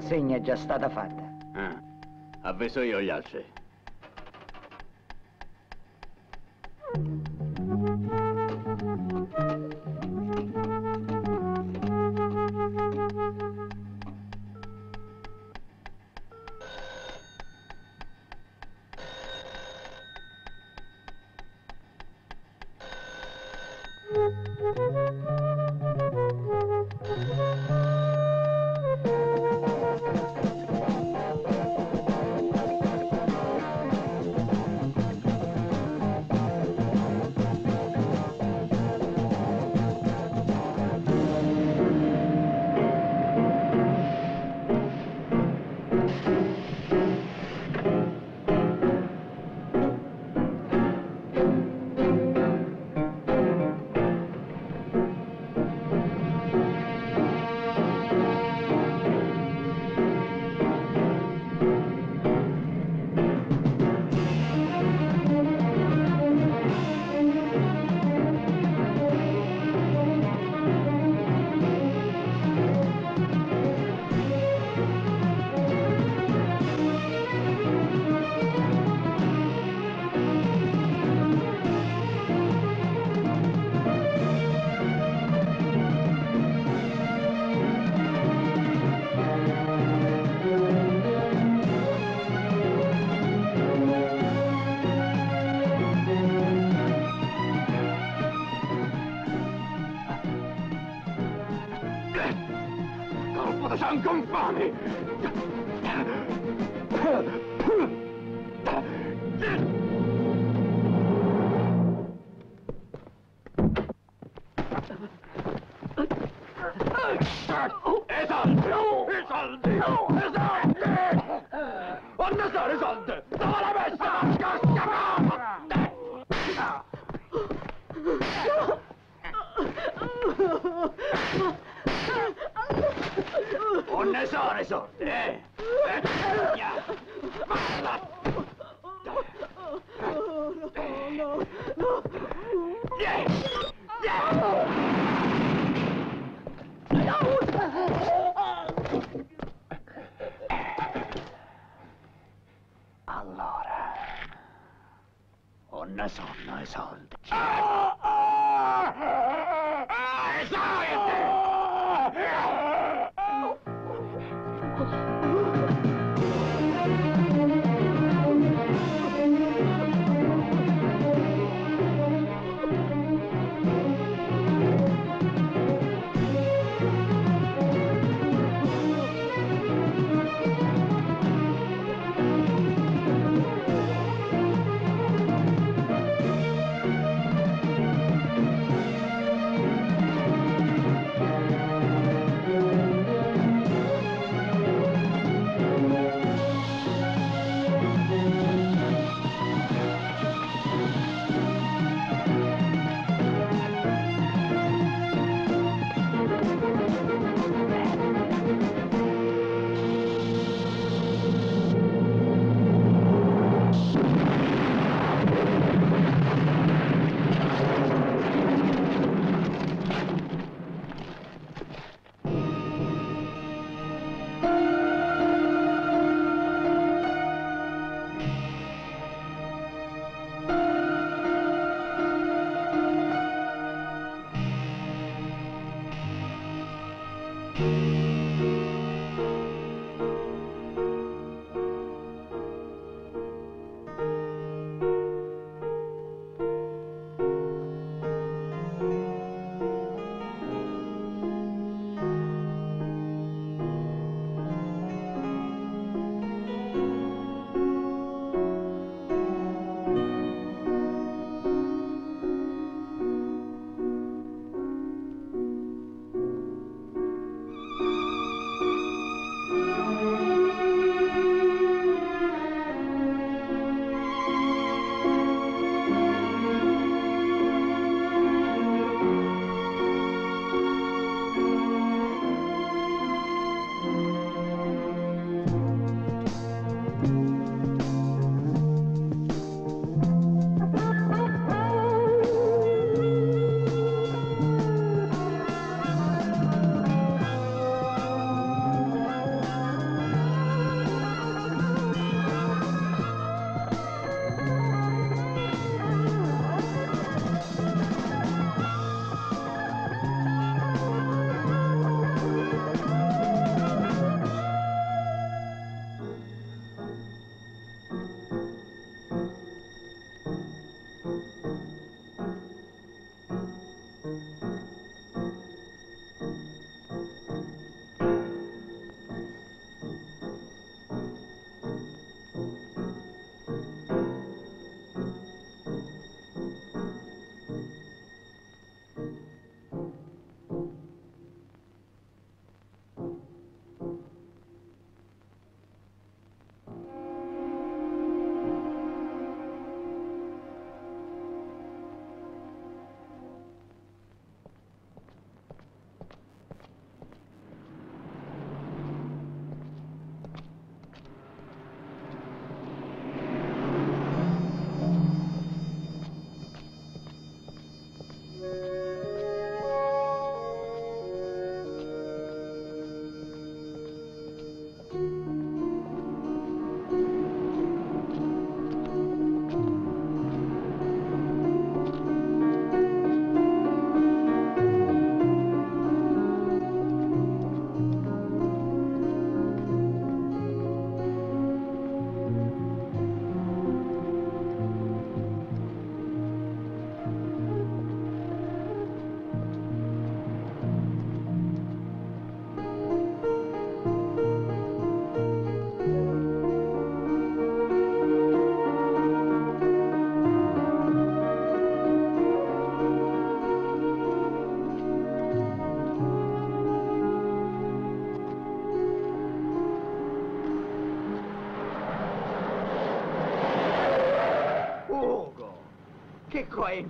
consegna è già stata fatta. Ah, avviso io gli altri.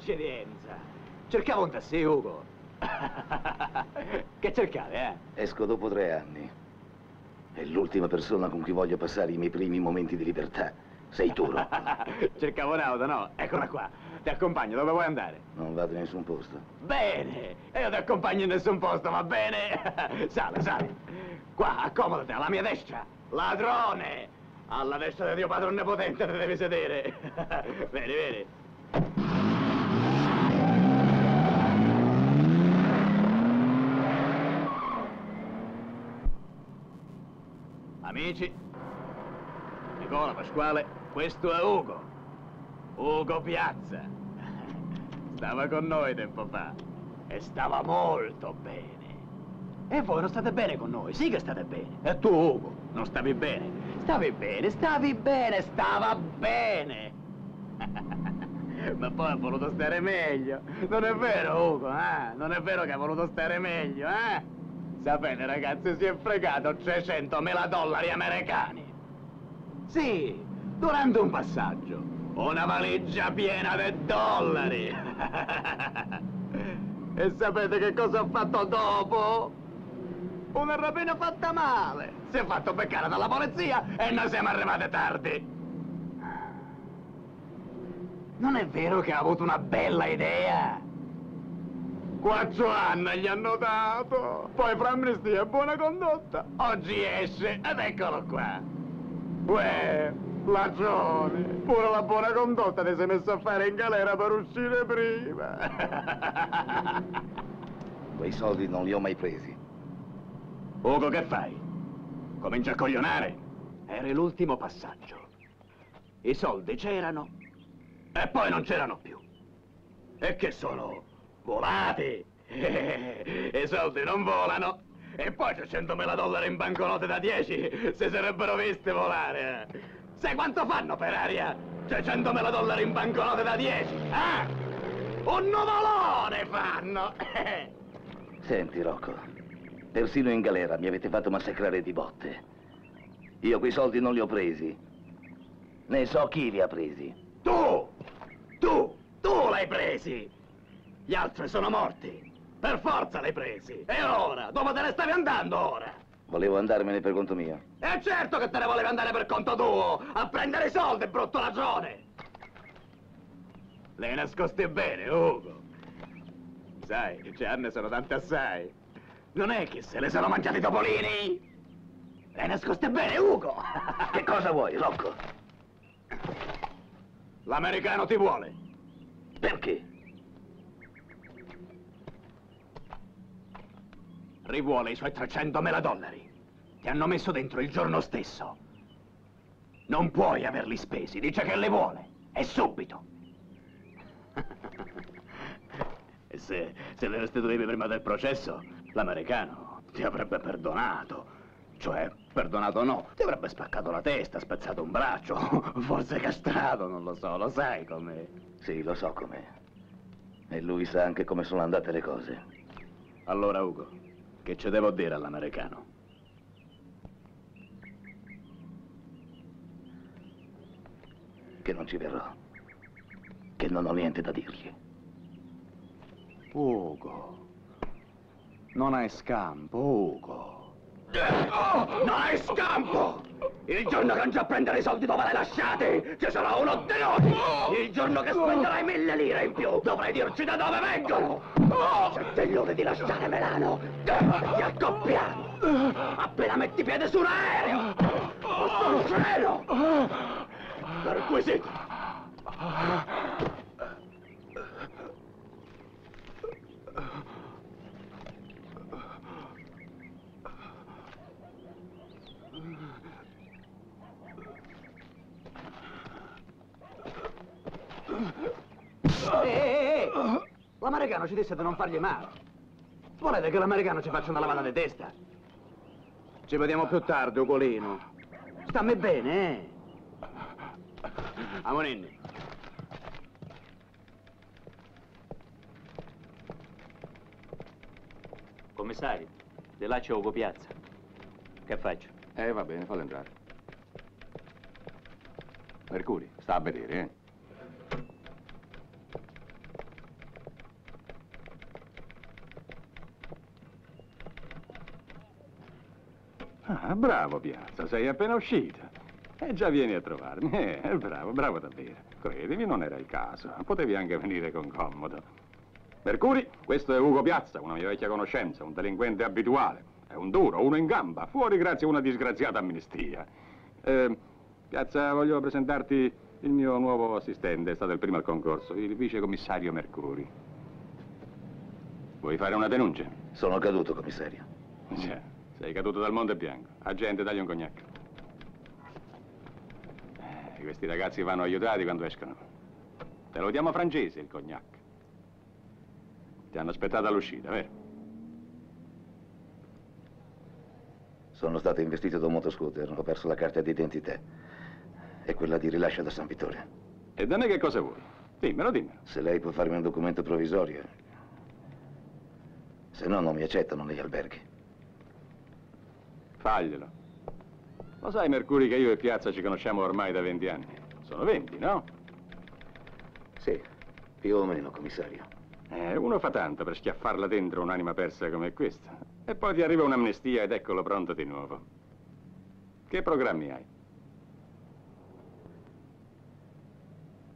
Che coincidenza! Cercavo un tassì, Ugo. che cercavi, eh? Esco dopo tre anni. E l'ultima persona con cui voglio passare i miei primi momenti di libertà sei tu, Rocco. Cercavo un'auto, no? Eccola qua. Ti accompagno, dove vuoi andare? Non vado in nessun posto. Bene! E io ti accompagno in nessun posto, va bene? sale, sale. Qua, accomodati, alla mia destra. Ladrone! Alla destra di Dio padrone potente ti devi sedere. vedi, vedi? Amici, Nicola Pasquale, questo è Ugo. Ugo Piazza. Stava con noi tempo fa e stava molto bene. E voi non state bene con noi, sì che state bene. E tu, Ugo, non stavi bene. Stavi bene, stavi bene, stava bene. Ma poi ha voluto stare meglio. Non è vero, Ugo, eh? Non è vero che ha voluto stare meglio, eh? Sapete, ragazzi, si è fregato 300.000 dollari americani. Sì, durante un passaggio. Una valigia piena di dollari. e sapete che cosa ha fatto dopo? Una rapina fatta male. Si è fatto beccare dalla polizia e noi siamo arrivati tardi. Non è vero che ha avuto una bella idea? Quattro anni gli hanno dato, poi fra amnistia e buona condotta, oggi esce ed eccolo qua. Uè, ladrone, pure la buona condotta ti sei messo a fare in galera per uscire prima. Quei soldi non li ho mai presi. Ugo, che fai? Comincia a coglionare? Era l'ultimo passaggio. I soldi c'erano e poi non c'erano più. E che sono? Volati! I soldi non volano! E poi c'è 100.000 dollari in banconote da 10, se sarebbero viste volare. Sai quanto fanno per aria? C'è 100.000 dollari in banconote da 10, eh? Un nuvolone fanno! Senti, Rocco, persino in galera mi avete fatto massacrare di botte. Io quei soldi non li ho presi. Ne so chi li ha presi. Tu! Tu! Tu l'hai presi! Gli altri sono morti! Per forza l'hai presi! E ora? Dove te ne stavi andando ora? Volevo andarmene per conto mio. E certo che te ne volevi andare per conto tuo! A prendere i soldi, brutto ragione! Le hai nascoste bene, Ugo! Sai, ce ne sono tante assai! Non è che se le sono mangiati i topolini? Le nascoste bene, Ugo! Che cosa vuoi, Rocco? L'americano ti vuole! Perché? Rivuole i suoi 300.000 dollari. Ti hanno messo dentro il giorno stesso. Non puoi averli spesi, dice che le vuole. E subito. e se, se le restituivi prima del processo, l'americano ti avrebbe perdonato. Cioè, perdonato no, ti avrebbe spaccato la testa, spezzato un braccio, forse castrato, non lo so, lo sai come... Sì, lo so com'è. E lui sa anche come sono andate le cose. Allora, Ugo, che ci devo dire all'americano? Che non ci verrò. Che non ho niente da dirgli. Ugo, non hai scampo, Ugo. Oh, non hai scampo! Il giorno che non a prendere i soldi dove li hai lasciati, ci sarà uno di noi! Il giorno che spenderai mille lire in più, dovrai dirci da dove vengono! Se te glielo di lasciare Melano, ti accoppiamo! Appena metti piede su un aereo! O su un treno! Perquisito! Ehi, ehi, ehi! L'americano ci disse di non fargli male. Volete che l'americano ci faccia una lavata di testa? Ci vediamo più tardi, Ugolino. Stammi bene, eh? Amoninni. Commissario, di là c'è Ugo Piazza. Che faccio? Eh, va bene, fallo entrare. Mercuri, sta a vedere, eh? Ah, bravo Piazza, sei appena uscito. E già vieni a trovarmi. Eh, bravo, bravo davvero. Credimi, non era il caso. Potevi anche venire con comodo. Mercuri, questo è Ugo Piazza, una mia vecchia conoscenza, un delinquente abituale. È un duro, uno in gamba, fuori grazie a una disgraziata amnistia. Eh, Piazza, voglio presentarti il mio nuovo assistente, è stato il primo al concorso, il vicecommissario Mercuri. Vuoi fare una denuncia? Sono caduto, commissario. Già, sei caduto dal Monte Bianco. Agente, dagli un cognac. Eh, questi ragazzi vanno aiutati quando escono. Te lo diamo francese, il cognac. Ti hanno aspettato all'uscita, vero? Sono stato investito da un motoscooter, ho perso la carta d'identità. E quella di rilascio da San Vittore. E da me che cosa vuoi? Dimmelo, dimmelo. Se lei può farmi un documento provvisorio. Se no, non mi accettano negli alberghi. Faglielo. Lo sai, Mercuri, che io e Piazza ci conosciamo ormai da 20 anni. Sono 20, no? Sì, più o meno, commissario. Eh, uno fa tanto per schiaffarla dentro un'anima persa come questa. E poi ti arriva un'amnistia ed eccolo pronto di nuovo. Che programmi hai?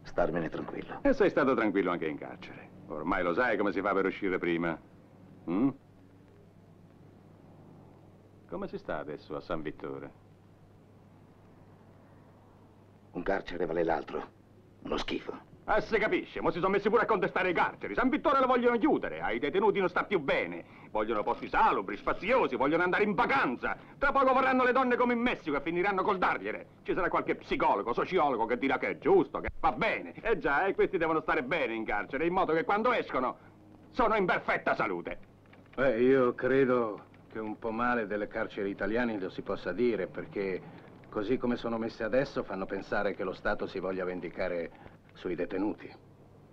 Starmene tranquillo. E sei stato tranquillo anche in carcere. Ormai lo sai come si fa per uscire prima. Mm? Come si sta adesso a San Vittore? Un carcere vale l'altro. Uno schifo. Ah, si capisce, ma si sono messi pure a contestare i carceri. San Vittore lo vogliono chiudere, ai detenuti non sta più bene. Vogliono posti salubri, spaziosi, vogliono andare in vacanza. Tra poco vorranno le donne come in Messico e finiranno col dargliele. Ci sarà qualche psicologo, sociologo che dirà che è giusto, che va bene. E già, e questi devono stare bene in carcere, in modo che quando escono sono in perfetta salute. Beh, io credo che un po' male delle carceri italiane lo si possa dire, perché così come sono messe adesso fanno pensare che lo Stato si voglia vendicare sui detenuti.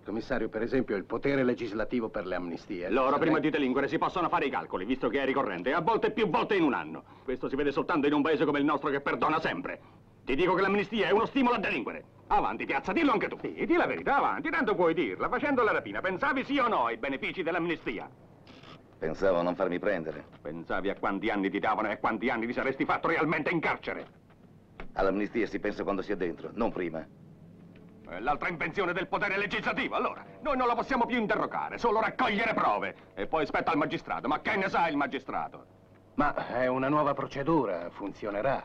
Commissario, per esempio, il potere legislativo per le amnistie. Loro, Sarebbe- prima di delinquere, si possono fare i calcoli, visto che è ricorrente, a volte più volte in un anno. Questo si vede soltanto in un paese come il nostro che perdona sempre. Ti dico che l'amnistia è uno stimolo a delinquere. Avanti, piazza, dillo anche tu. Sì, di la verità, avanti, tanto puoi dirla. Facendo la rapina, pensavi sì o no ai benefici dell'amnistia? Pensavo a non farmi prendere. Pensavi a quanti anni ti davano e a quanti anni ti saresti fatto realmente in carcere? All'amnistia si pensa quando si è dentro, non prima. È l'altra invenzione del potere legislativo, allora. Noi non la possiamo più interrogare, solo raccogliere prove. E poi spetta al magistrato. Ma che ne sa il magistrato? Ma è una nuova procedura, funzionerà.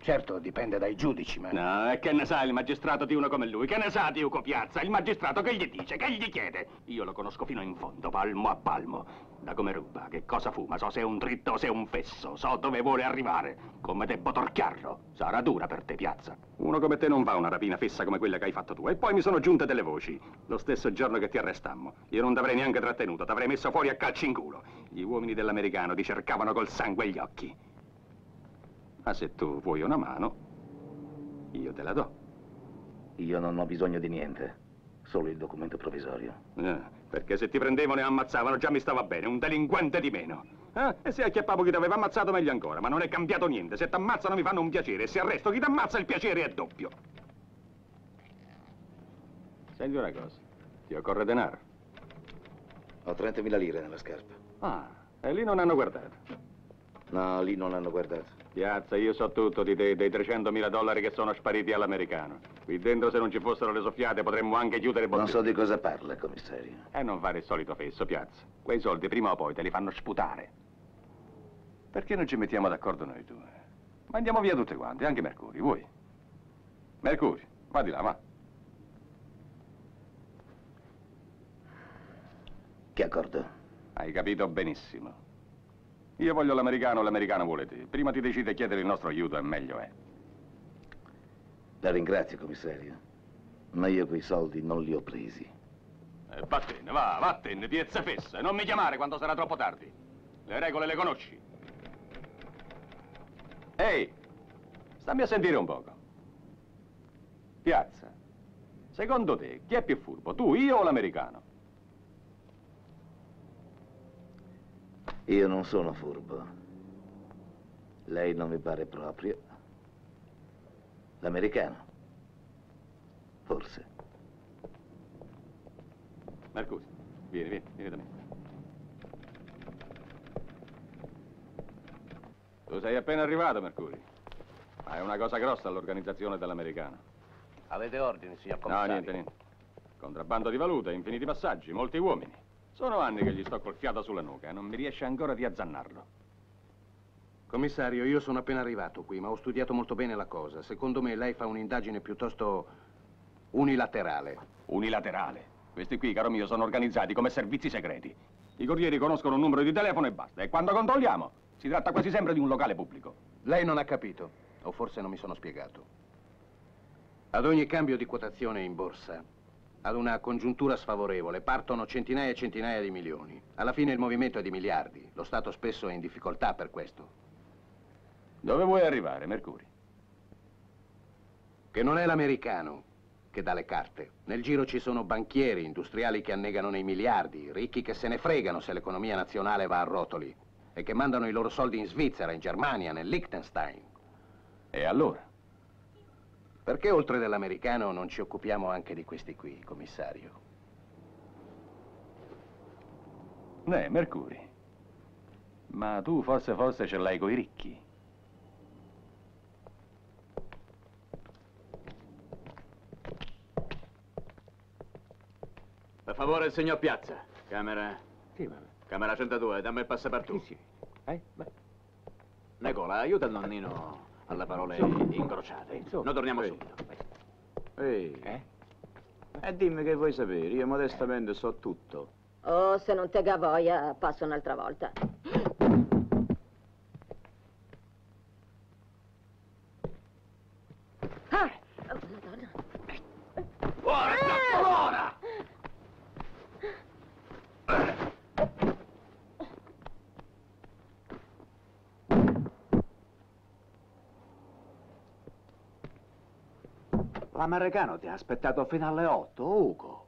Certo, dipende dai giudici, ma... No, e che ne sa il magistrato di uno come lui? Che ne sa di Ugo Piazza? Il magistrato che gli dice, che gli chiede? Io lo conosco fino in fondo, palmo a palmo. Da come ruba, che cosa fuma, so se è un dritto o se è un fesso, so dove vuole arrivare, come debbo torchiarlo. Sarà dura per te, Piazza. Uno come te non va una rapina fissa come quella che hai fatto tu. E poi mi sono giunte delle voci. Lo stesso giorno che ti arrestammo. Io non t'avrei neanche trattenuto, t'avrei messo fuori a calci in culo. Gli uomini dell'americano ti cercavano col sangue agli occhi. Ma se tu vuoi una mano, io te la do. Io non ho bisogno di niente, solo il documento provvisorio. Eh, perché se ti prendevano e ammazzavano già mi stava bene, un delinquente di meno. Eh? E se acchiappavo chi ti aveva ammazzato meglio ancora, ma non è cambiato niente. Se ti ammazzano mi fanno un piacere, e se arresto chi ti ammazza il piacere è doppio. Senti una cosa, ti occorre denaro. Ho 30.000 lire nella scarpa. Ah, e lì non hanno guardato. No, lì non hanno guardato. Piazza, io so tutto di te, dei 300.000 dollari che sono spariti all'americano. Qui dentro se non ci fossero le soffiate potremmo anche chiudere Non bottoni. so di cosa parla, commissario. E non fare il solito fesso, Piazza. Quei soldi prima o poi te li fanno sputare. Perché non ci mettiamo d'accordo noi due? Ma andiamo via tutti quanti, anche Mercuri, vuoi? Mercuri, va di là, va. Che accordo? Hai capito benissimo. Io voglio l'americano, l'americano vuole te. Prima ti decidi a chiedere il nostro aiuto e meglio è. La ringrazio, commissario. Ma io quei soldi non li ho presi. Eh, vattene, va, vattene, piezza fessa. Non mi chiamare quando sarà troppo tardi. Le regole le conosci. Ehi, stammi a sentire un poco. Piazza, secondo te chi è più furbo, tu, io o l'americano? Io non sono furbo. Lei non mi pare proprio. L'americano? Forse. Mercuri, vieni, vieni, vieni da me. Tu sei appena arrivato, Mercuri. Ma è una cosa grossa l'organizzazione dell'americano. Avete ordini, signor No, niente, niente. Contrabbando di valuta, infiniti passaggi, molti uomini. Sono anni che gli sto col fiato sulla nuca e non mi riesce ancora di azzannarlo. Commissario, io sono appena arrivato qui, ma ho studiato molto bene la cosa. Secondo me lei fa un'indagine piuttosto unilaterale. Unilaterale. Questi qui, caro mio, sono organizzati come servizi segreti. I corrieri conoscono un numero di telefono e basta. E quando controlliamo, si tratta quasi sempre di un locale pubblico. Lei non ha capito, o forse non mi sono spiegato. Ad ogni cambio di quotazione in borsa, ad una congiuntura sfavorevole, partono centinaia e centinaia di milioni. Alla fine il movimento è di miliardi. Lo Stato spesso è in difficoltà per questo. Dove vuoi arrivare, Mercuri? Che non è l'americano che dà le carte. Nel giro ci sono banchieri, industriali che annegano nei miliardi, ricchi che se ne fregano se l'economia nazionale va a rotoli e che mandano i loro soldi in Svizzera, in Germania, nel Liechtenstein. E allora? Perché oltre dell'americano non ci occupiamo anche di questi qui, commissario? Eh, Mercuri. Ma tu forse, forse ce l'hai coi ricchi. Per favore, il signor Piazza. Camera... Sì, ma... Camera 102, dammi il passaporto. Sì, sì. Eh? Beh, Nicola, aiuta il nonnino alle parole incrociate. Insomma, Noi torniamo ehi. subito. Ehi. eh? E dimmi che vuoi sapere, io modestamente so tutto. Oh, se non te gavoia, passo un'altra volta. Ah! Oh, Madonna. Ora, cazzarola! L'americano ti ha aspettato fino alle 8, Ugo.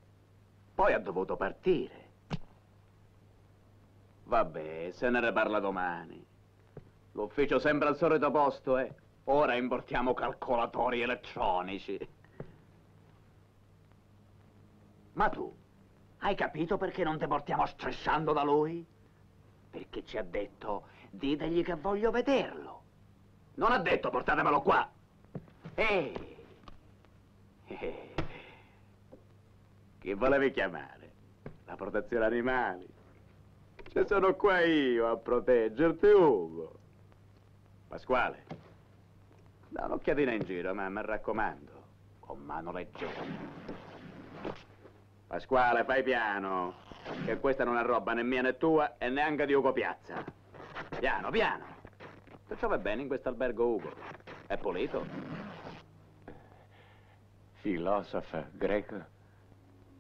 Poi ha dovuto partire. Vabbè, se ne riparla domani. L'ufficio sembra al solito posto, eh? Ora importiamo calcolatori elettronici. Ma tu, hai capito perché non ti portiamo stressando da lui? Perché ci ha detto, ditegli che voglio vederlo. Non ha detto portatemelo qua. Ehi! Chi volevi chiamare? La protezione animali. Ci sono qua io a proteggerti, Ugo. Pasquale, da un'occhiatina in giro, ma mi raccomando, con mano leggera. Pasquale, fai piano, che questa non è roba né mia né tua e neanche di Ugo Piazza. Piano, piano. Ti trovi bene in questo albergo, Ugo? È pulito? Filosofo greco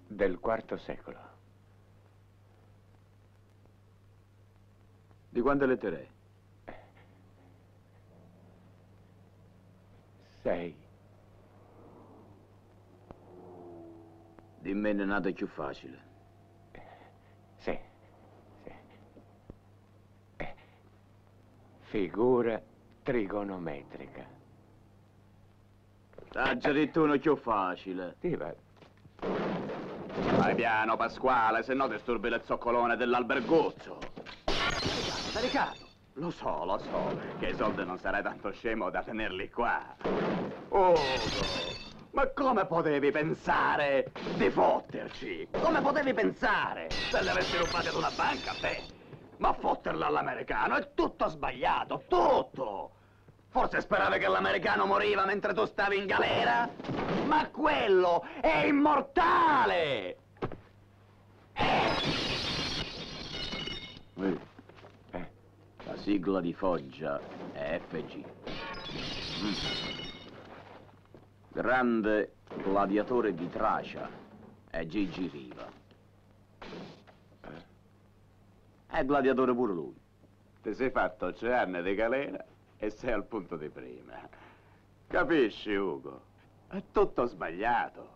del IV secolo. Di quante lettere è? Sei. Di me ne è nato più facile. Sì. sì. Eh, Figura trigonometrica. T'ha già detto uno più facile. Sì, ma Vai piano, Pasquale, se no disturbi le zoccolone dell'albergozzo. Delicato. Lo so, lo so, che i soldi non sarai tanto scemo da tenerli qua. Ugo, ma come potevi pensare di fotterci? Come potevi pensare? Se li avessi rubati ad una banca, beh, ma fotterla all'americano è tutto sbagliato, tutto! Forse speravi che l'americano moriva mentre tu stavi in galera? Ma quello è immortale! Eh. eh, La sigla di Foggia è FG. Mm. Grande gladiatore di Tracia è Gigi Riva. È gladiatore pure lui. Ti sei fatto sei anni di galera e sei al punto di prima. Capisci, Ugo? È tutto sbagliato.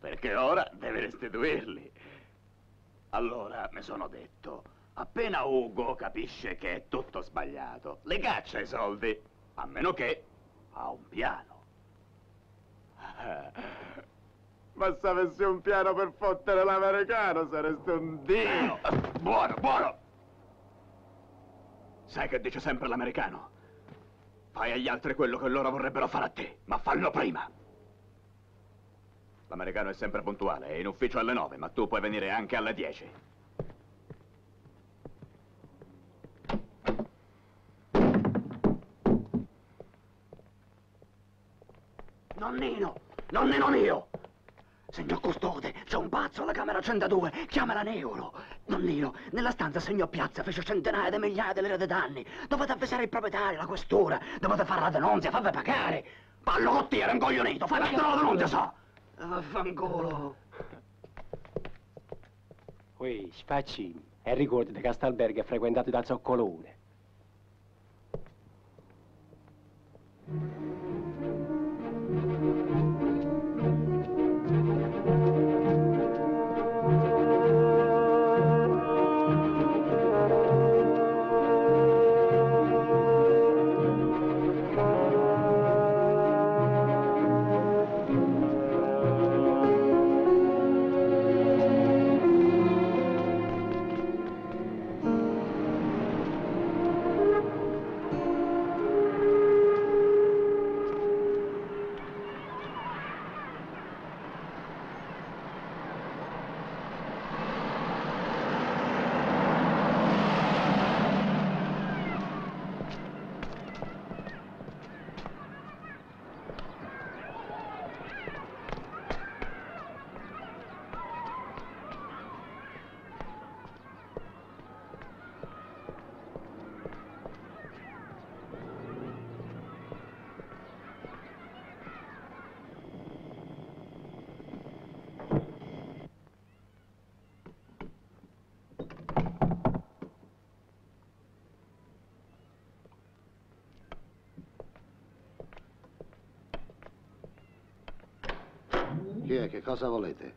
Perché ora devi restituirli. Allora mi sono detto, appena Ugo capisce che è tutto sbagliato, le caccia i soldi, a meno che ha un piano. Ma se avessi un piano per fottere l'americano saresti un dio! Buono, buono! Sai che dice sempre l'americano? Fai agli altri quello che loro vorrebbero fare a te, ma fallo prima! L'americano è sempre puntuale, è in ufficio alle 9, ma tu puoi venire anche alle 10. Nonnino! Nonnino mio! Signor Custode, c'è un pazzo alla camera 102, chiamala Neuro! Nonnino, nella stanza signor Piazza fece centinaia di migliaia di lire di danni. Dovete avvisare il proprietario, la questura, dovete fare la denunzia, farvi pagare! Pallo cottiere, incoglionito, fai mettere la denunzia, so! Vaffanculo! Ui, spaccini. E ricordati che Castalbergo è frequentato da zoccolone. Cosa volete?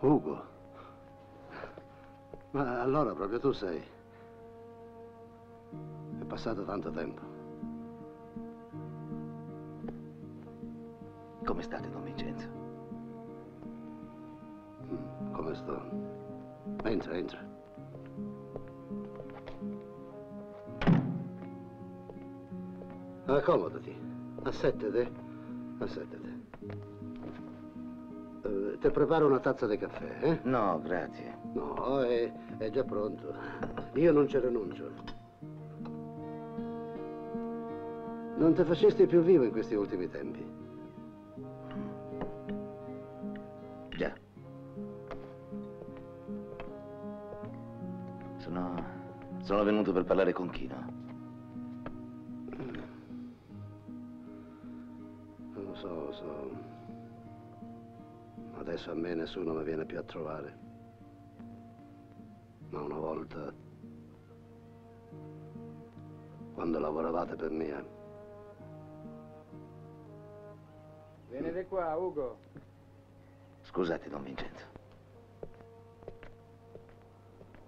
Ugo. Ma allora proprio tu sei. È passato tanto tempo. Assettete. Assettete. Eh, ti preparo una tazza di caffè, eh? No, grazie. No, è, è già pronto. Io non ci rinuncio. Non ti facesti più vivo in questi ultimi tempi. Già. Sono... sono venuto per parlare con Chino. Adesso a me nessuno mi viene più a trovare. Ma una volta, quando lavoravate per me, Venite qua, Ugo. Scusate, Don Vincenzo.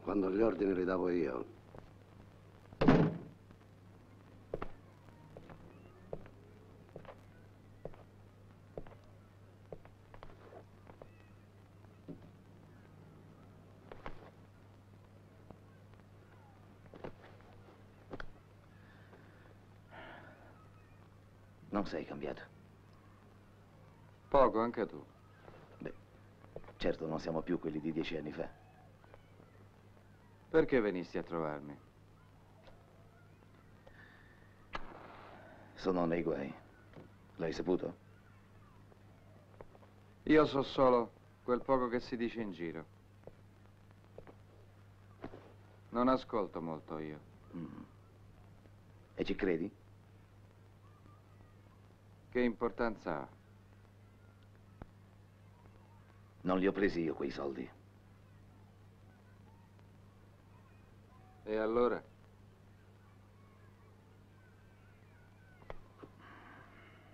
quando gli ordini li davo io, Non sei cambiato. Poco, anche tu. Beh, certo non siamo più quelli di dieci anni fa. Perché venisti a trovarmi? Sono nei guai. L'hai saputo? Io so solo quel poco che si dice in giro. Non ascolto molto io. Mm. E ci credi? Che importanza ha? Non li ho presi io quei soldi. E allora?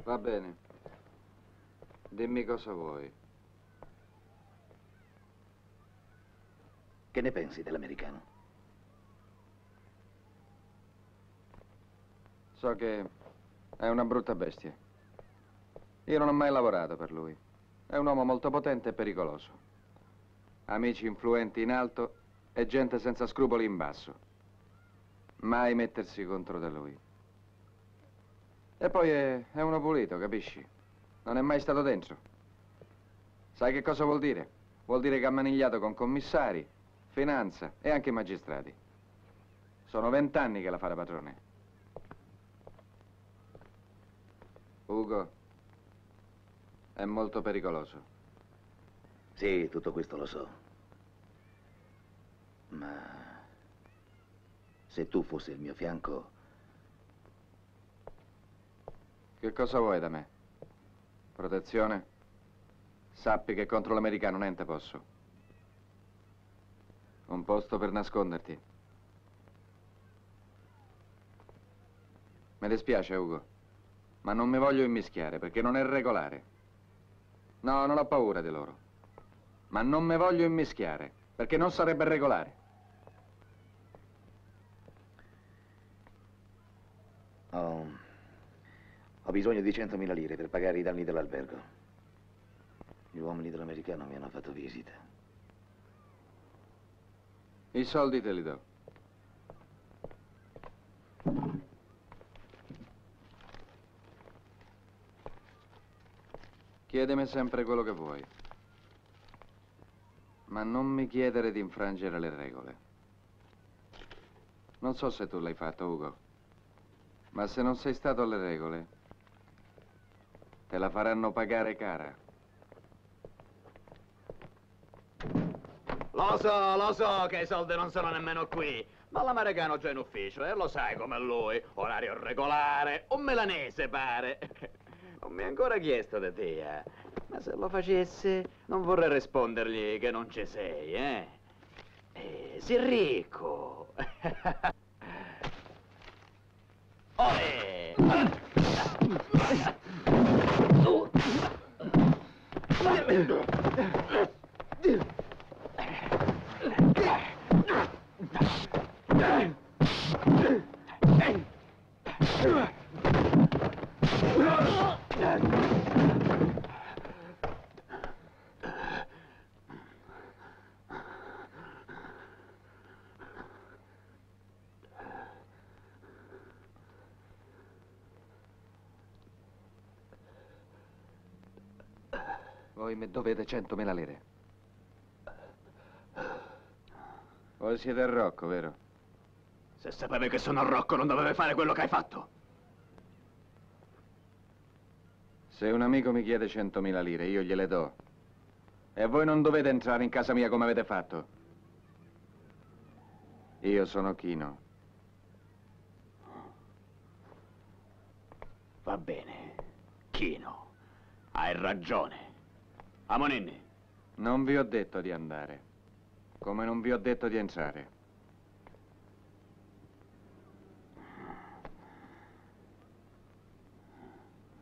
Va bene. Dimmi cosa vuoi. Che ne pensi dell'americano? So che è una brutta bestia. Io non ho mai lavorato per lui. È un uomo molto potente e pericoloso. Amici influenti in alto e gente senza scrupoli in basso. Mai mettersi contro di lui. E poi è, è uno pulito, capisci? Non è mai stato dentro. Sai che cosa vuol dire? Vuol dire che ha manigliato con commissari, finanza e anche magistrati. Sono vent'anni che la fa da padrone. Ugo, è molto pericoloso. Sì, tutto questo lo so. Ma se tu fossi al mio fianco, Che cosa vuoi da me? Protezione? Sappi che contro l'americano niente posso. Un posto per nasconderti. Mi dispiace, Ugo, ma non mi voglio immischiare perché non è regolare. No, non ho paura di loro. Ma non mi voglio immischiare perché non sarebbe regolare. ho, ho bisogno di 100.000 lire per pagare i danni dell'albergo. Gli uomini dell'americano mi hanno fatto visita. I soldi te li do. Chiedemi sempre quello che vuoi. Ma non mi chiedere di infrangere le regole. Non so se tu l'hai fatto, Ugo. Ma se non sei stato alle regole, te la faranno pagare cara. Lo so, lo so che i soldi non sono nemmeno qui. Ma l'americano c'è in ufficio e lo sai com'è lui. Orario regolare, un melanese pare. Non mi ha ancora chiesto di te, eh. Ma se lo facesse, non vorrei rispondergli che non ci sei, eh? eh sei ricco. Olè! Voi mi dovete 100.000 lire. Voi siete Rocco, vero? Se sapevi che sono Rocco non dovevi fare quello che hai fatto. Se un amico mi chiede 100.000 lire, io gliele do. E voi non dovete entrare in casa mia come avete fatto. Io sono Chino. Va bene, Chino. Hai ragione. Amoninni. Non vi ho detto di andare, come non vi ho detto di entrare.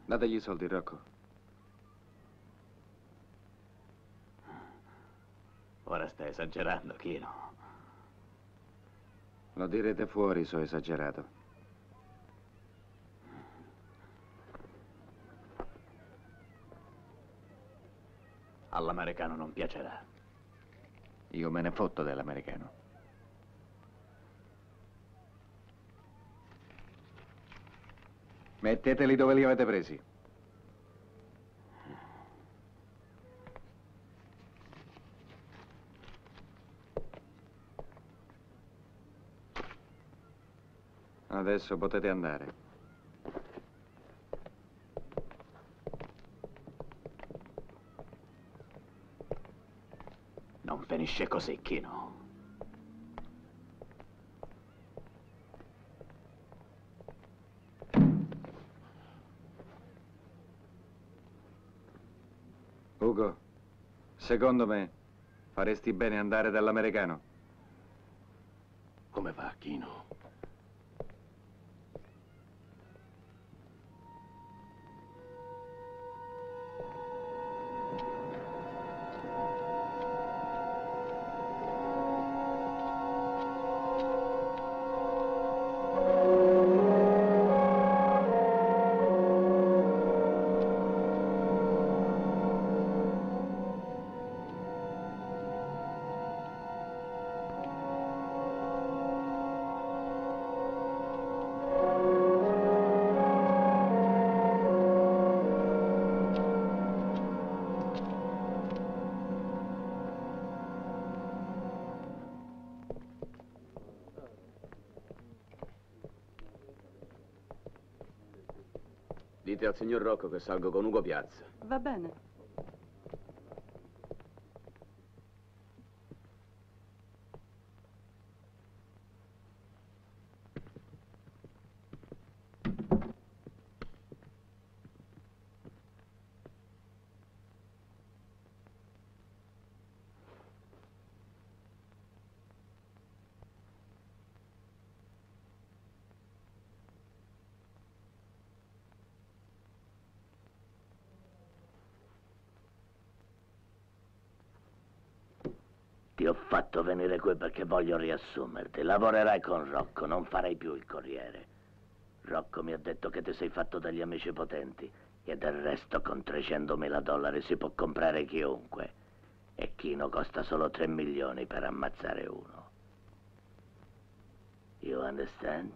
Dategli i soldi, Rocco. Ora stai esagerando, Chino. Lo direte fuori se ho esagerato. All'americano non piacerà. Io me ne fotto dell'americano. Metteteli dove li avete presi. Adesso potete andare. Non finisce così, Chino. Ugo, secondo me faresti bene andare dall'americano. Come va, Chino? Dite al signor Rocco che salgo con Ugo Piazza. Va bene. Ti ho fatto venire qui perché voglio riassumerti. Lavorerai con Rocco, non farai più il corriere. Rocco mi ha detto che ti sei fatto degli amici potenti e del resto con 300.000 dollari si può comprare chiunque. E Chino costa solo 3 milioni per ammazzare uno. You understand?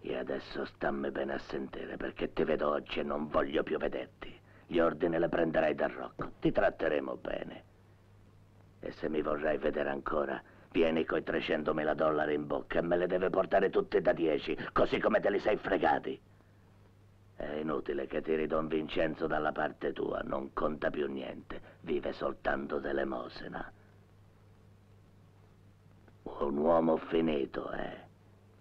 E adesso stammi bene a sentire perché ti vedo oggi e non voglio più vederti. Gli ordini le prenderai da Rocco. Ti tratteremo bene. E se mi vorrai vedere ancora, vieni coi 300.000 dollari in bocca e me le deve portare tutte da 10, così come te li sei fregati. È inutile che tiri Don Vincenzo dalla parte tua, non conta più niente, vive soltanto dell'emosina. Un uomo finito, eh.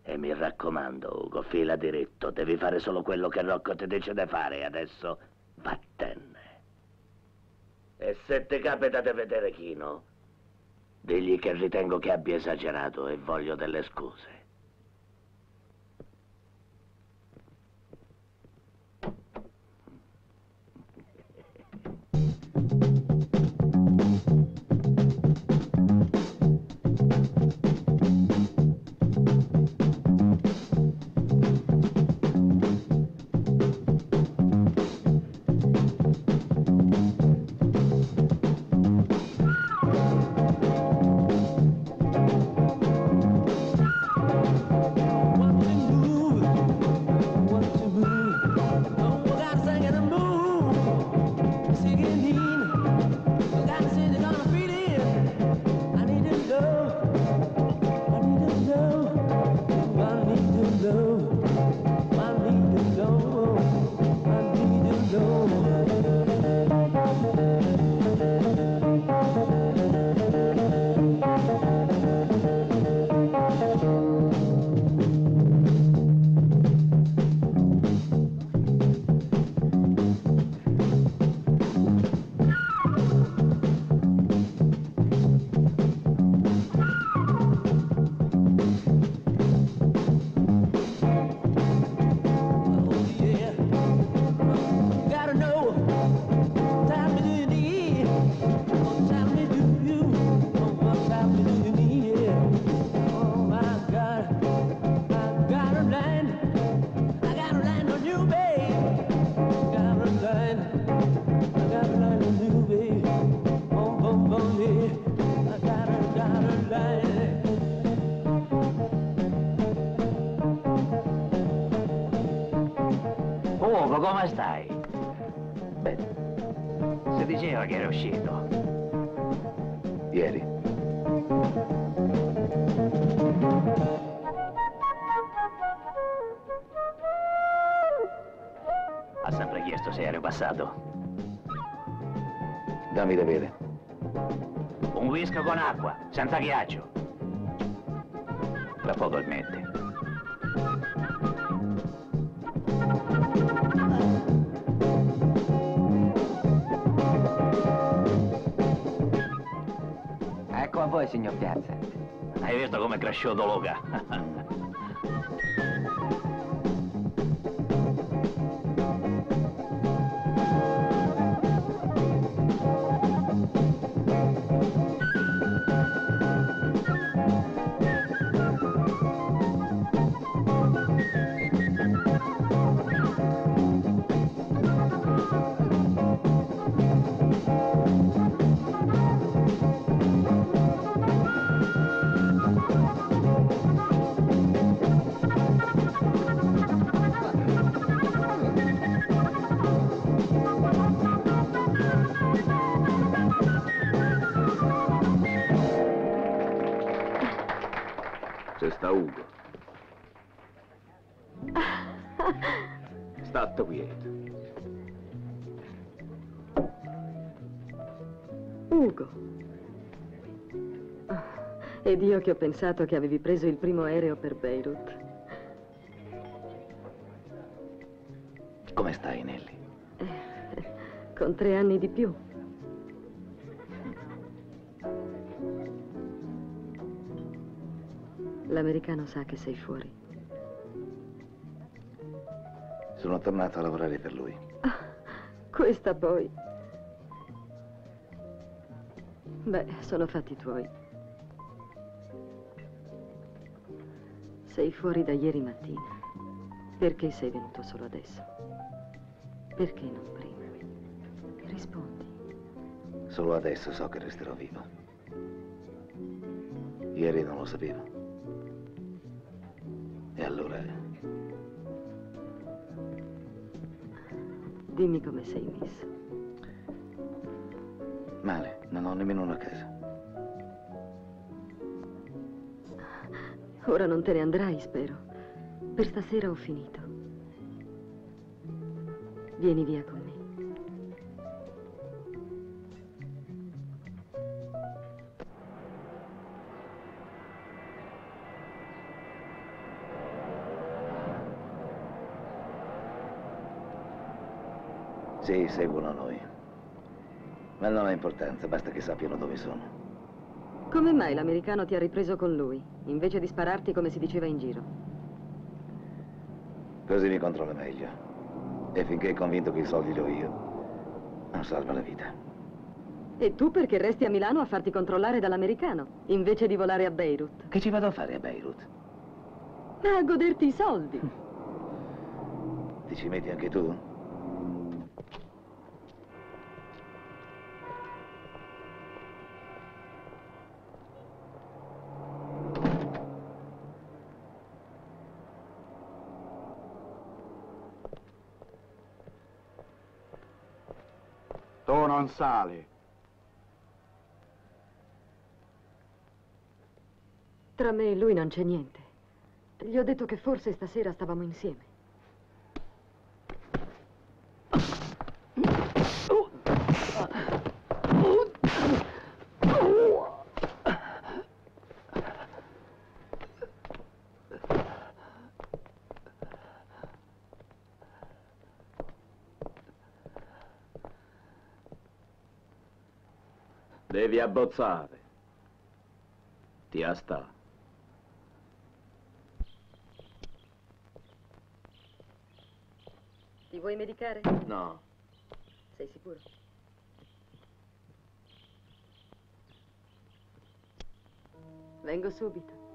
E mi raccomando, Ugo, fila diritto, devi fare solo quello che Rocco ti dice di fare, adesso vattene. E se ti capita di vedere Chino, digli che ritengo che abbia esagerato e voglio delle scuse. Senza ghiaccio. Tra poco smette. Ecco a voi, signor Piazza. Hai visto come è cresciuto Luca? Ugo. Ah, Ed io che ho pensato che avevi preso il primo aereo per Beirut. Come stai, Nelly? Con tre anni di più. L'americano sa che sei fuori. Sono tornato a lavorare per lui. Questa poi. Beh, sono fatti tuoi. Sei fuori da ieri mattina. Perché sei venuto solo adesso? Perché non prima? Rispondi. Solo adesso so che resterò vivo. Ieri non lo sapevo. E allora Dimmi come sei messo. male, non ho nemmeno una casa. Ora non te ne andrai, spero. Per stasera ho finito. Vieni via con me. Sì, seguono. Ma non ha importanza, basta che sappiano dove sono. Come mai l'americano ti ha ripreso con lui, invece di spararti come si diceva in giro? Così mi controlla meglio. E finché è convinto che i soldi li ho io, non salva la vita. E tu perché resti a Milano a farti controllare dall'americano, invece di volare a Beirut? Che ci vado a fare a Beirut? Ma a goderti i soldi. Ti ci metti anche tu? Sali. Tra me e lui non c'è niente. Gli ho detto che forse stasera stavamo insieme. Devi abbozzare. Ti sta. Ti vuoi medicare? No. Sei sicuro? Vengo subito.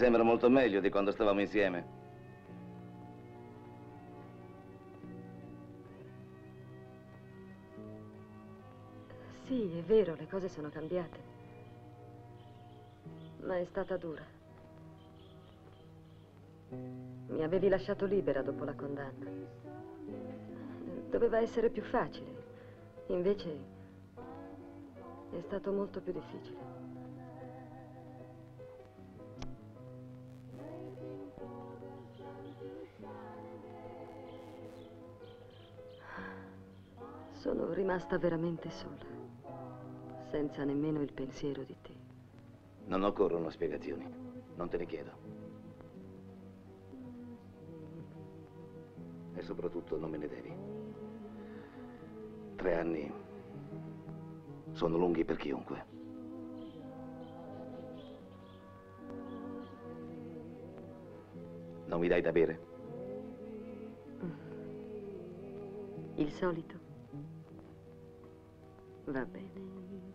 Sembra molto meglio di quando stavamo insieme. Sì, è vero, le cose sono cambiate. Ma è stata dura. Mi avevi lasciato libera dopo la condanna. Doveva essere più facile. Invece è stato molto più difficile. Sono rimasta veramente sola, senza nemmeno il pensiero di te. Non occorrono spiegazioni. Non te ne chiedo. E soprattutto non me ne devi. Tre anni sono lunghi per chiunque. Non mi dai da bere? Il solito? Va bene.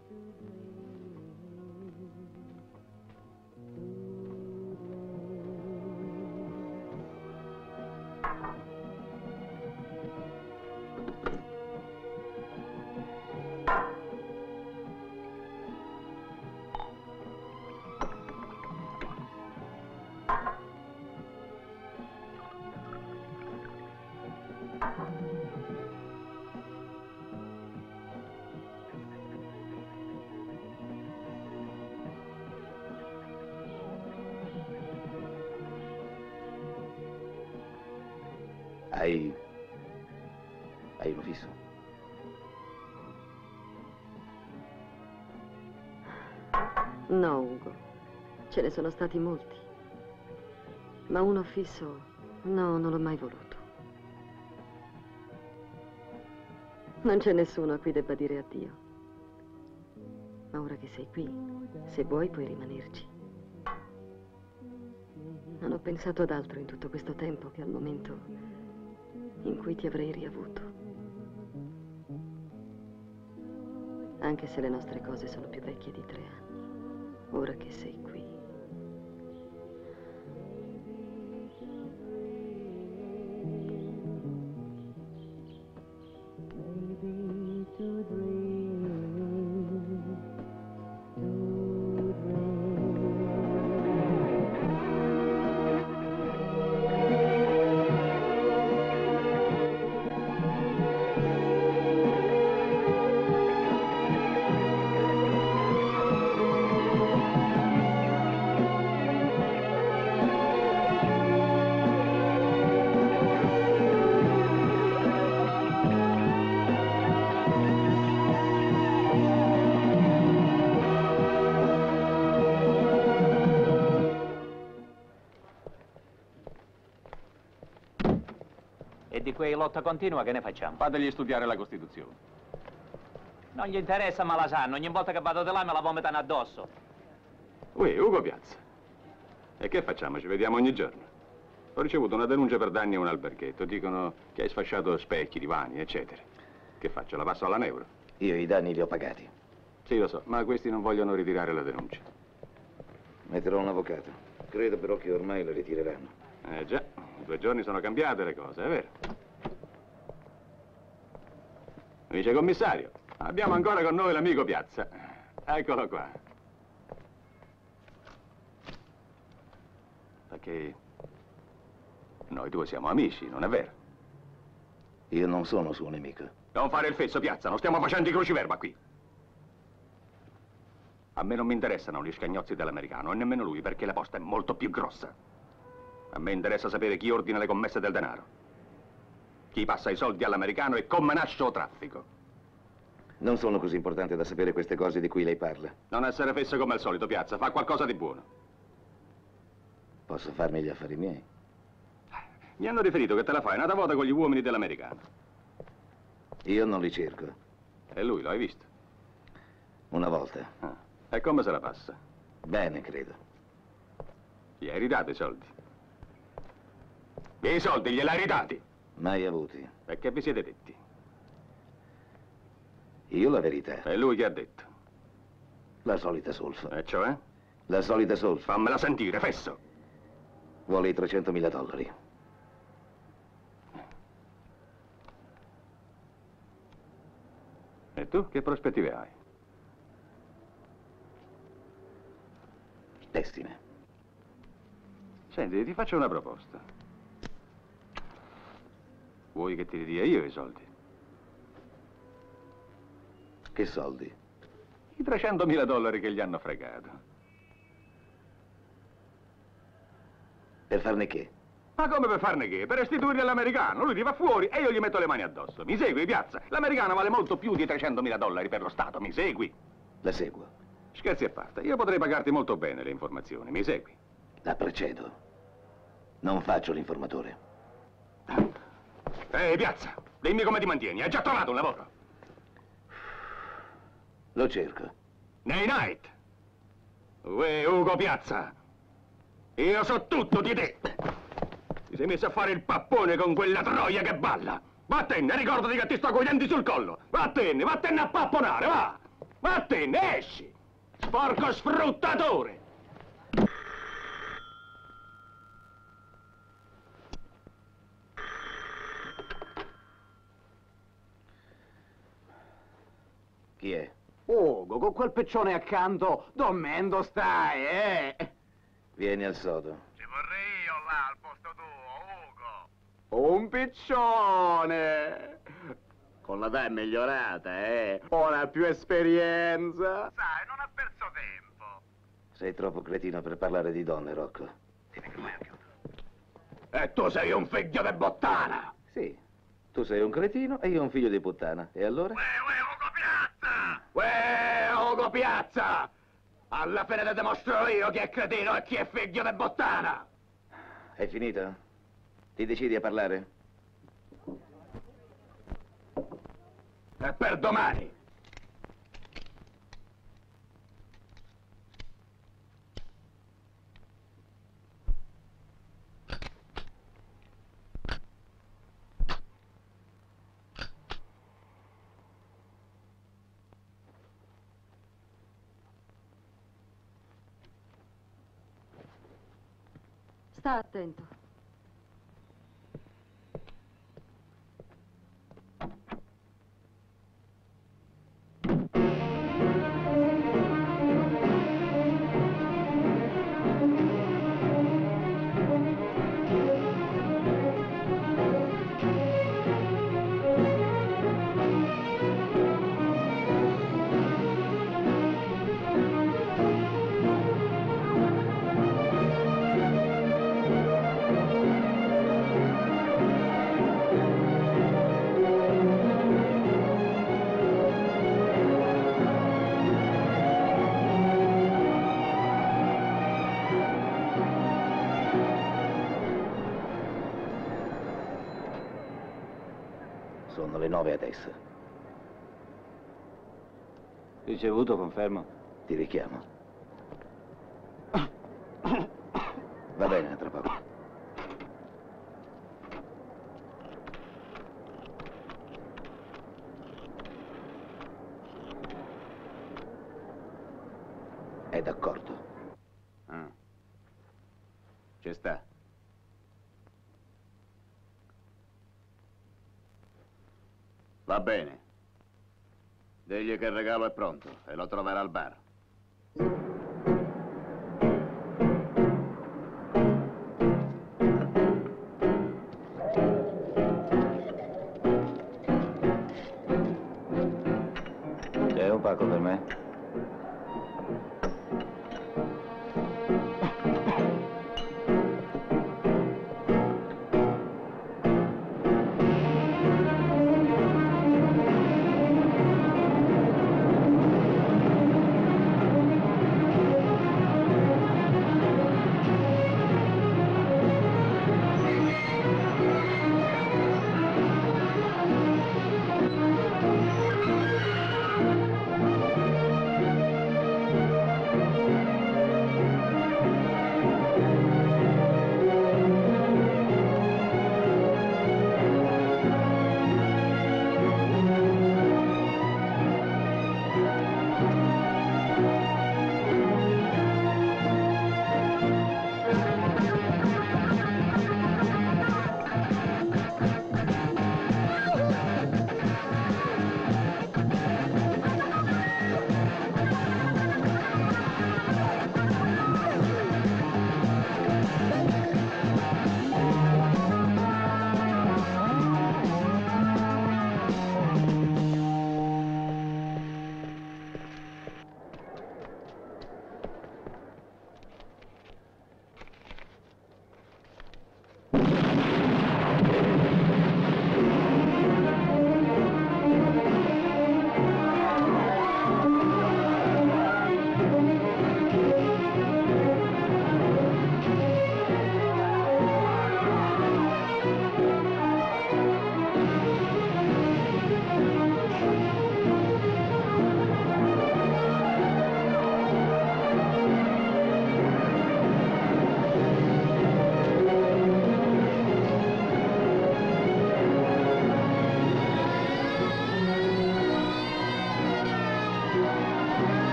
Ce ne sono stati molti. Ma uno fisso, no, non l'ho mai voluto. Non c'è nessuno a cui debba dire addio. Ma ora che sei qui, se vuoi puoi rimanerci. Non ho pensato ad altro in tutto questo tempo che al momento in cui ti avrei riavuto. Anche se le nostre cose sono più vecchie di tre anni, ora che sei qui. Quei lotta continua che ne facciamo? Fategli studiare la Costituzione. Non gli interessa, ma la sanno. Ogni volta che vado di là me la vomitano addosso. Ui, Ugo Piazza. E che facciamo? Ci vediamo ogni giorno. Ho ricevuto una denuncia per danni a un alberghetto. Dicono che hai sfasciato specchi, divani, eccetera. Che faccio? La passo alla neuro? Io i danni li ho pagati. Sì, lo so, ma questi non vogliono ritirare la denuncia. Metterò un avvocato. Credo però che ormai lo ritireranno. Eh già, in due giorni sono cambiate le cose, è vero? Vice commissario, abbiamo ancora con noi l'amico Piazza. Eccolo qua. Perché noi due siamo amici, non è vero? Io non sono suo nemico. Non fare il fesso, Piazza, non stiamo facendo i cruciverba qui. A me non mi interessano gli scagnozzi dell'americano, e nemmeno lui, perché la posta è molto più grossa. A me interessa sapere chi ordina le commesse del denaro. Chi passa i soldi all'americano e come nasce o traffico. Non sono così importanti da sapere queste cose di cui lei parla. Non essere fesso come al solito, Piazza, fa qualcosa di buono. Posso farmi gli affari miei. Mi hanno riferito che te la fai una volta con gli uomini dell'americano. Io non li cerco. E lui, lo hai visto? Una volta. Ah. E come se la passa? Bene, credo. Gli hai ridati i soldi? I soldi gliel'hai ridati? Mai avuti. E che vi siete detti? Io la verità. E lui che ha detto? La solita solfa. E cioè? La solita solfa. Fammela sentire, fesso. Vuole i 300.000 dollari. E tu che prospettive hai? Pessime. Senti, ti faccio una proposta. Vuoi che ti ridia io i soldi? Che soldi? I 300.000 dollari che gli hanno fregato. Per farne che? Ma come per farne che? Per restituirli all'americano. Lui ti va fuori e io gli metto le mani addosso. Mi segui, piazza? L'americano vale molto più di 300.000 dollari per lo Stato. Mi segui? La seguo. Scherzi a parte, io potrei pagarti molto bene le informazioni. Mi segui? La precedo. Non faccio l'informatore. Ehi, piazza, dimmi come ti mantieni. Hai già trovato un lavoro? Lo cerco. Nei night. Uè, Ugo Piazza. Io so tutto di te. Ti sei messo a fare il pappone con quella troia che balla. Vattene, ricordati che ti sto coi denti sul collo. Vattene, vattene a papponare, va. Vattene, esci. Sporco sfruttatore. Chi è? Ugo, con quel peccione accanto, dormendo stai, eh? Vieni al sodo. Ci vorrei io là al posto tuo, Ugo. Un piccione! Con l'età è migliorata, eh? Ora ha più esperienza. Sai, non ha perso tempo. Sei troppo cretino per parlare di donne, Rocco. E tu sei un figlio di bottana! Sì. Tu sei un cretino e io un figlio di puttana. E allora? Uè, Ugo Piazza! Alla fine ti dimostro io chi è cretino e chi è figlio di bottana! Hai finito? Ti decidi a parlare? E per domani! Sta attento. le Ricevuto, confermo. Ti richiamo. Va bene, a tra poco. È d'accordo. Ah. Ci sta. Va bene. Digli che il regalo è pronto e lo troverà al bar.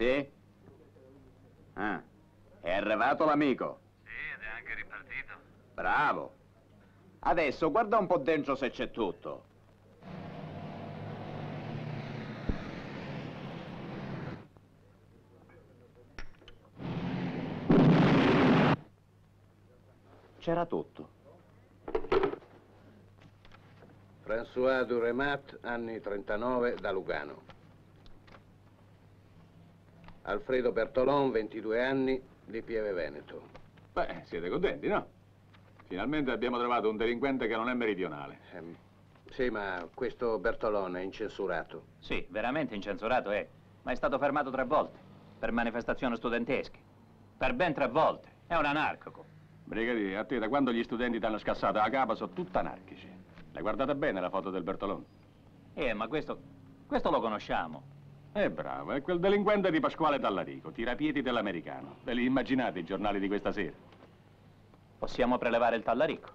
Sì? Ah, è arrivato l'amico. Sì, ed è anche ripartito. Bravo. Adesso guarda un po' dentro se c'è tutto. C'era tutto. François Duremat, anni 39, da Lugano. Alfredo Bertolon, 22 anni, di Pieve Veneto. Beh, siete contenti, no? Finalmente abbiamo trovato un delinquente che non è meridionale. Ehm, sì, ma questo Bertolon è incensurato. Sì, veramente incensurato è, ma è stato fermato tre volte per manifestazioni studentesche. Per ben tre volte. È un anarchico. Brigadiere, a te da quando gli studenti ti hanno scassato la capa sono tutti anarchici. L'hai guardata bene la foto del Bertolone? Eh, ma questo... questo lo conosciamo. Eh, bravo, è quel delinquente di Pasquale Tallarico, tirapiedi dell'americano. Ve li immaginate i giornali di questa sera? Possiamo prelevare il tallarico.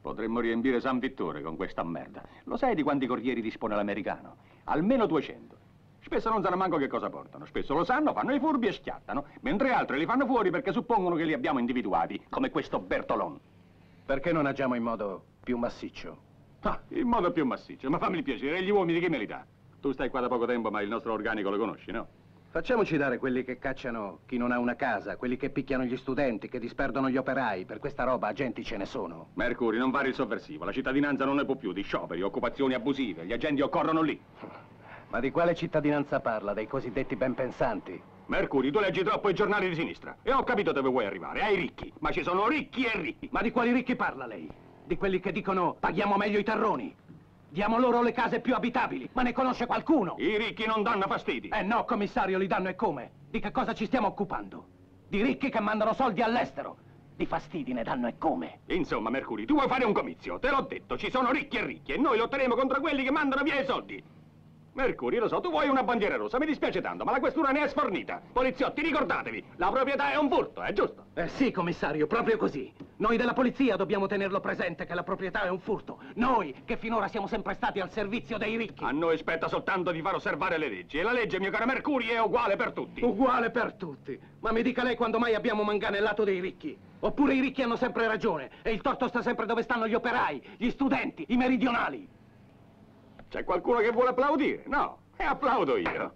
Potremmo riempire San Vittore con questa merda. Lo sai di quanti corrieri dispone l'americano? Almeno 200. Spesso non sanno manco che cosa portano. Spesso lo sanno, fanno i furbi e schiattano, mentre altri li fanno fuori perché suppongono che li abbiamo individuati, come questo Bertolon. Perché non agiamo in modo più massiccio? Ah, il modo più massiccio, ma fammi il piacere, e gli uomini chi me li dà? Tu stai qua da poco tempo, ma il nostro organico lo conosci, no? Facciamoci dare quelli che cacciano chi non ha una casa, quelli che picchiano gli studenti, che disperdono gli operai. Per questa roba agenti ce ne sono. Mercuri, non fare il sovversivo. La cittadinanza non ne può più di scioperi, occupazioni abusive. Gli agenti occorrono lì. Ma di quale cittadinanza parla? Dei cosiddetti ben pensanti? Mercuri, tu leggi troppo i giornali di sinistra. E ho capito dove vuoi arrivare, ai ricchi. Ma ci sono ricchi e ricchi. Ma di quali ricchi parla lei? Di quelli che dicono paghiamo meglio i terroni. Diamo loro le case più abitabili. Ma ne conosce qualcuno? I ricchi non danno fastidi. Eh no, commissario, li danno e come? Di che cosa ci stiamo occupando? Di ricchi che mandano soldi all'estero. Di fastidi ne danno e come? Insomma, Mercuri, tu vuoi fare un comizio. Te l'ho detto, ci sono ricchi e ricchi e noi lotteremo contro quelli che mandano via i soldi. Mercuri, lo so, tu vuoi una bandiera rossa, mi dispiace tanto, ma la questura ne è sfornita. Poliziotti, ricordatevi, la proprietà è un furto, è giusto? Eh sì, commissario, proprio così. Noi della polizia dobbiamo tenerlo presente che la proprietà è un furto. Noi, che finora siamo sempre stati al servizio dei ricchi. A noi spetta soltanto di far osservare le leggi e la legge, mio caro Mercuri, è uguale per tutti. Uguale per tutti. Ma mi dica lei quando mai abbiamo manganellato dei ricchi? Oppure i ricchi hanno sempre ragione e il torto sta sempre dove stanno gli operai, gli studenti, i meridionali. C'è qualcuno che vuole applaudire? No, e applaudo io.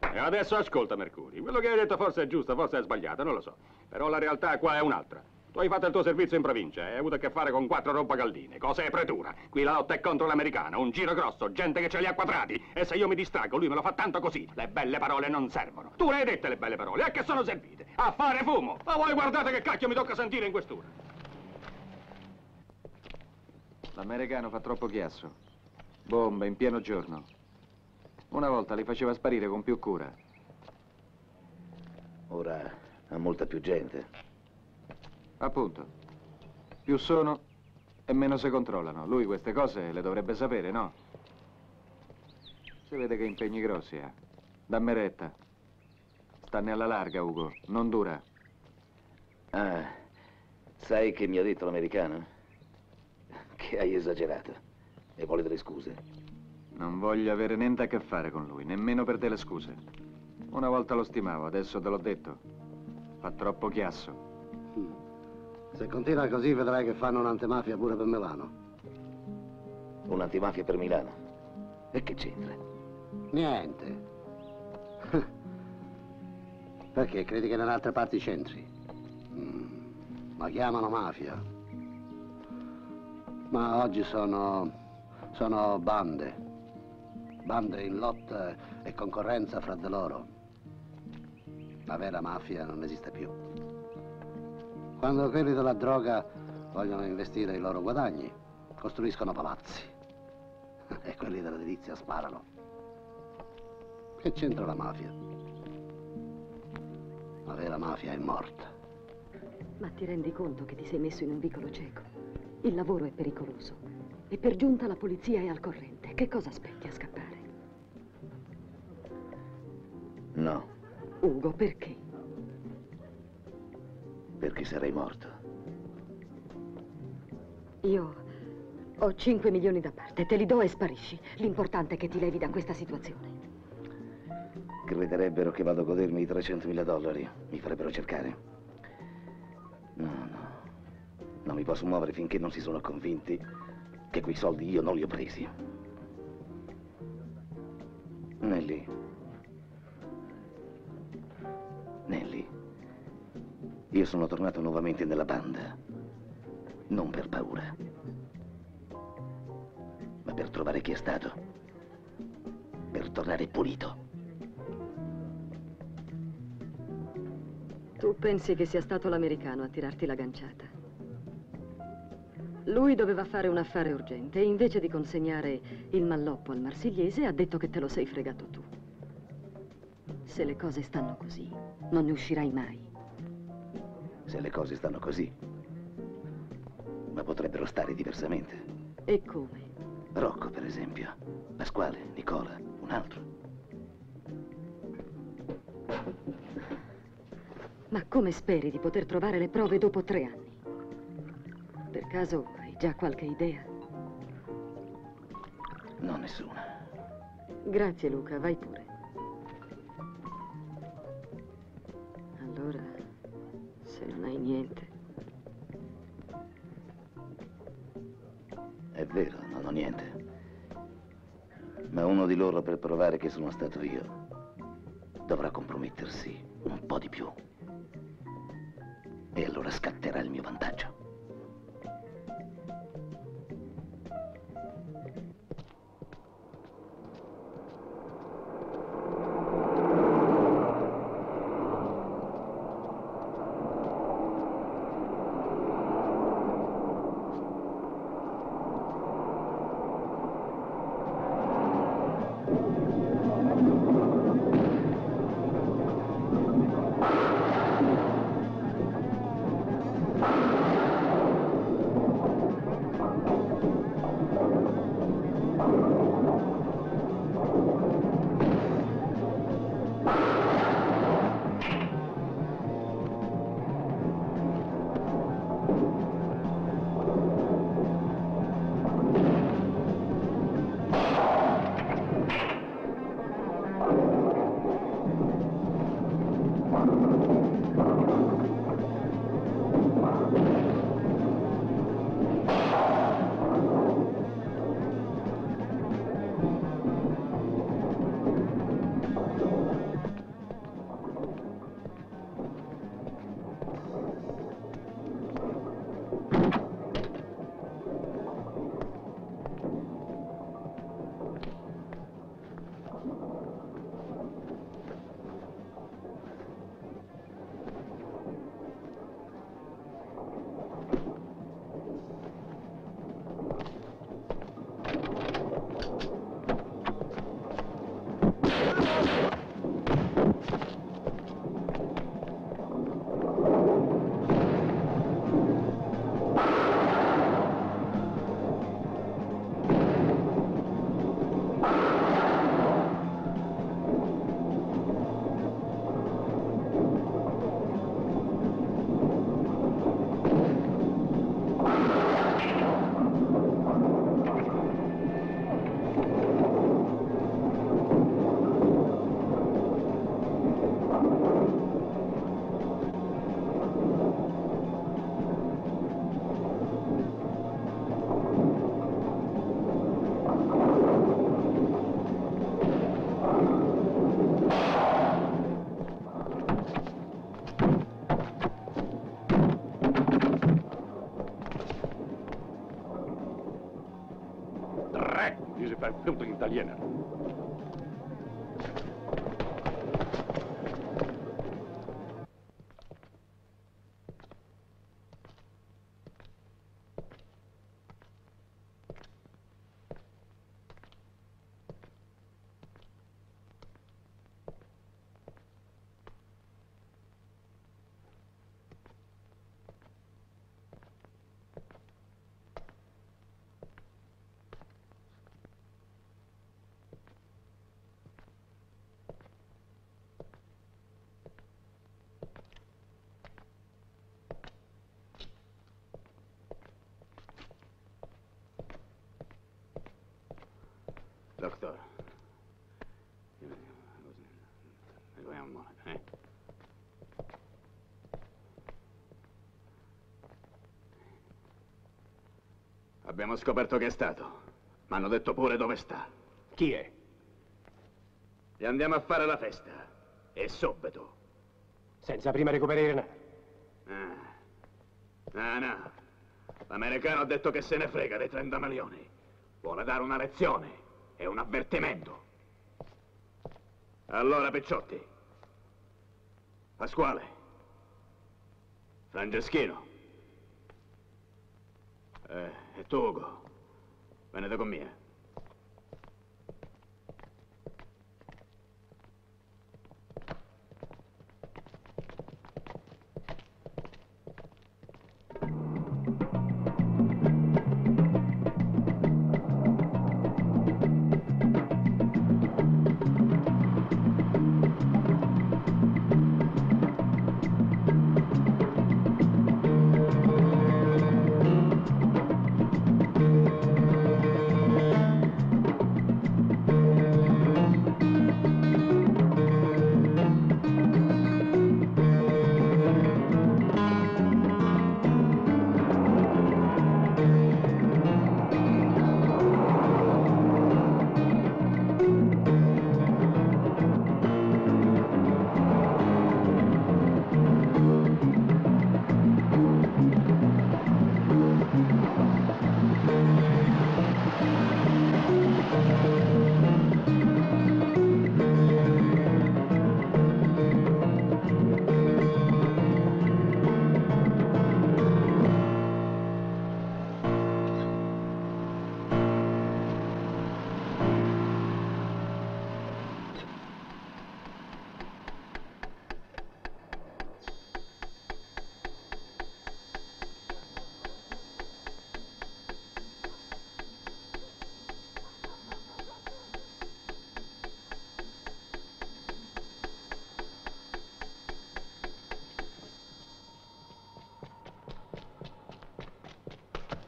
E adesso ascolta, Mercuri. Quello che hai detto forse è giusto, forse è sbagliato, non lo so. Però la realtà qua è un'altra. Tu hai fatto il tuo servizio in provincia e hai avuto a che fare con quattro rompacaldine, cose e pretura. Qui la lotta è contro l'americano, un giro grosso, gente che ce li ha quadrati. E se io mi distraggo, lui me lo fa tanto così. Le belle parole non servono. Tu le hai dette le belle parole, a che sono servite? A fare fumo! Ma voi guardate che cacchio mi tocca sentire in questura. L'americano fa troppo chiasso. Bombe in pieno giorno. Una volta li faceva sparire con più cura. Ora ha molta più gente. Appunto. Più sono e meno si controllano. Lui queste cose le dovrebbe sapere, no? Si vede che impegni grossi ha. Dammi retta. Stanne alla larga, Ugo. Non dura. Ah, sai che mi ha detto l'americano? Che hai esagerato. E vuole delle scuse. Non voglio avere niente a che fare con lui, nemmeno per delle scuse. Una volta lo stimavo, adesso te l'ho detto. Fa troppo chiasso. Se continua così vedrai che fanno un'antimafia pure per Milano. Un'antimafia per Milano. E che c'entra? Niente. Perché credi che in altre parti c'entri? Mm, La chiamano mafia. Ma oggi sono... sono bande. Bande in lotta e concorrenza fra di loro. La vera mafia non esiste più. Quando quelli della droga vogliono investire i loro guadagni, costruiscono palazzi. E quelli dell'edilizia sparano. Che c'entra la mafia? La vera mafia è morta. Ma ti rendi conto che ti sei messo in un vicolo cieco? Il lavoro è pericoloso. E per giunta la polizia è al corrente. Che cosa aspetti a scappare? No, Ugo, perché? perché sarei morto. Io ho 5 milioni da parte, te li do e sparisci. L'importante è che ti levi da questa situazione. Crederebbero che vado a godermi i 300.000 dollari. Mi farebbero cercare. No, no. Non mi posso muovere finché non si sono convinti che quei soldi io non li ho presi. Nelly. Nelly. Io sono tornato nuovamente nella banda. Non per paura. Ma per trovare chi è stato. Per tornare pulito. Tu pensi che sia stato l'americano a tirarti la ganciata? Lui doveva fare un affare urgente e invece di consegnare il malloppo al marsigliese ha detto che te lo sei fregato tu. Se le cose stanno così, non ne uscirai mai. Se le cose stanno così. Ma potrebbero stare diversamente. E come? Rocco, per esempio. Pasquale, Nicola, un altro. Ma come speri di poter trovare le prove dopo tre anni? Per caso hai già qualche idea? No, nessuna. Grazie Luca, vai pure. Allora, se non hai niente. niente. Ma uno di loro, per provare che sono stato io, dovrà compromettersi un po' di più. E allora scatterà il mio vantaggio. Doktor. Vediamo, eh? Abbiamo scoperto che è stato. Ma hanno detto pure dove sta. Chi è? Gli andiamo a fare la festa. E subito. Senza prima recuperare Ah. Ah, no. L'americano ha detto che se ne frega dei 30 milioni. Vuole dare una lezione e un avvertimento. Allora, Picciotti. Pasquale. Franceschino. Eh, e tu, Ugo. Venite con me.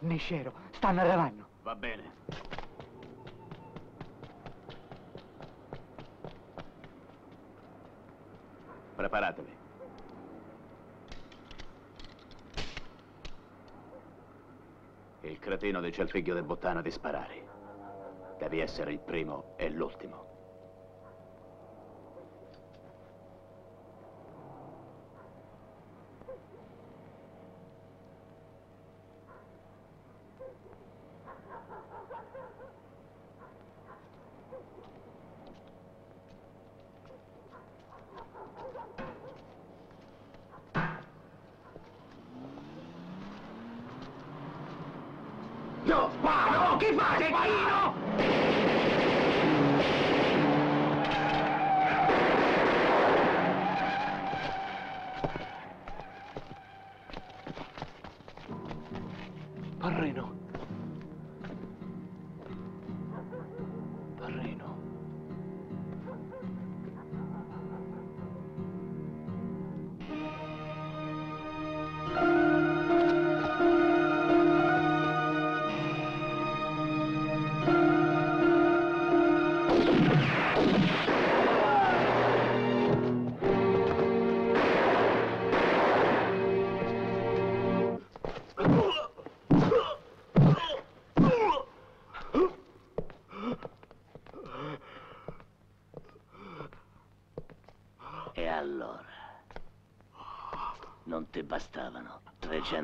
Mescero, stanno arrivando. Va bene. Preparatevi. Il cretino dice al figlio del bottano di sparare. Devi essere il primo e l'ultimo.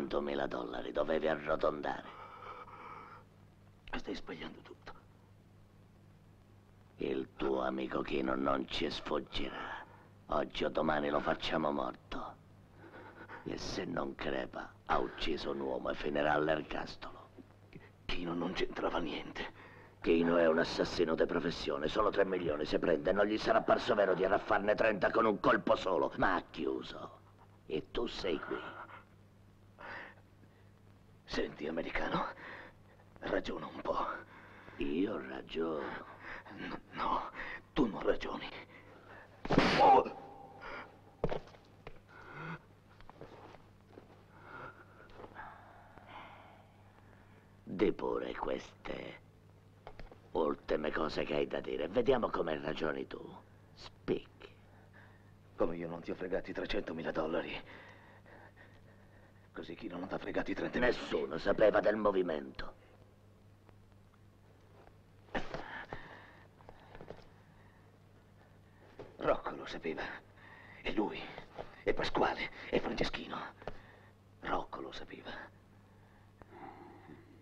300.000 dollari, dovevi arrotondare. Stai sbagliando tutto. Il tuo amico Kino non ci sfuggirà. Oggi o domani lo facciamo morto. E se non crepa, ha ucciso un uomo e finirà all'ergastolo. Kino non c'entrava niente. Kino è un assassino di professione, solo 3 milioni se prende, non gli sarà parso vero di arraffarne 30 con un colpo solo, ma ha chiuso. E tu sei qui. Senti, americano, ragiona un po'. Io ragiono. No, no, tu non ragioni. Di pure queste ultime cose che hai da dire. Vediamo come ragioni tu. Speak. Come io non ti ho fregati 300.000 dollari. Così chi non ti ha fregati 30 Nessuno sapeva del movimento. Rocco lo sapeva. E lui, e Pasquale, e Franceschino. Rocco lo sapeva.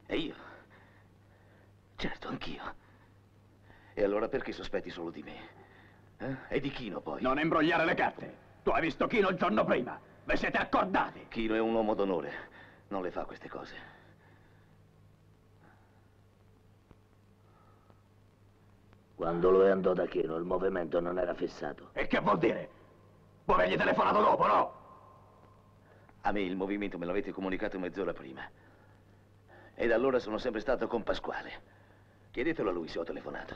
E io? Certo, anch'io. E allora perché sospetti solo di me? Eh? E di Chino poi? Non imbrogliare le carte. Tu hai visto Kino il giorno prima. Vi siete accordati. Chino è un uomo d'onore. Non le fa queste cose. Quando lui andò da Chino, il movimento non era fissato. E che vuol dire? Può avergli telefonato dopo, no? A me il movimento me l'avete comunicato mezz'ora prima. E da allora sono sempre stato con Pasquale. Chiedetelo a lui se ho telefonato.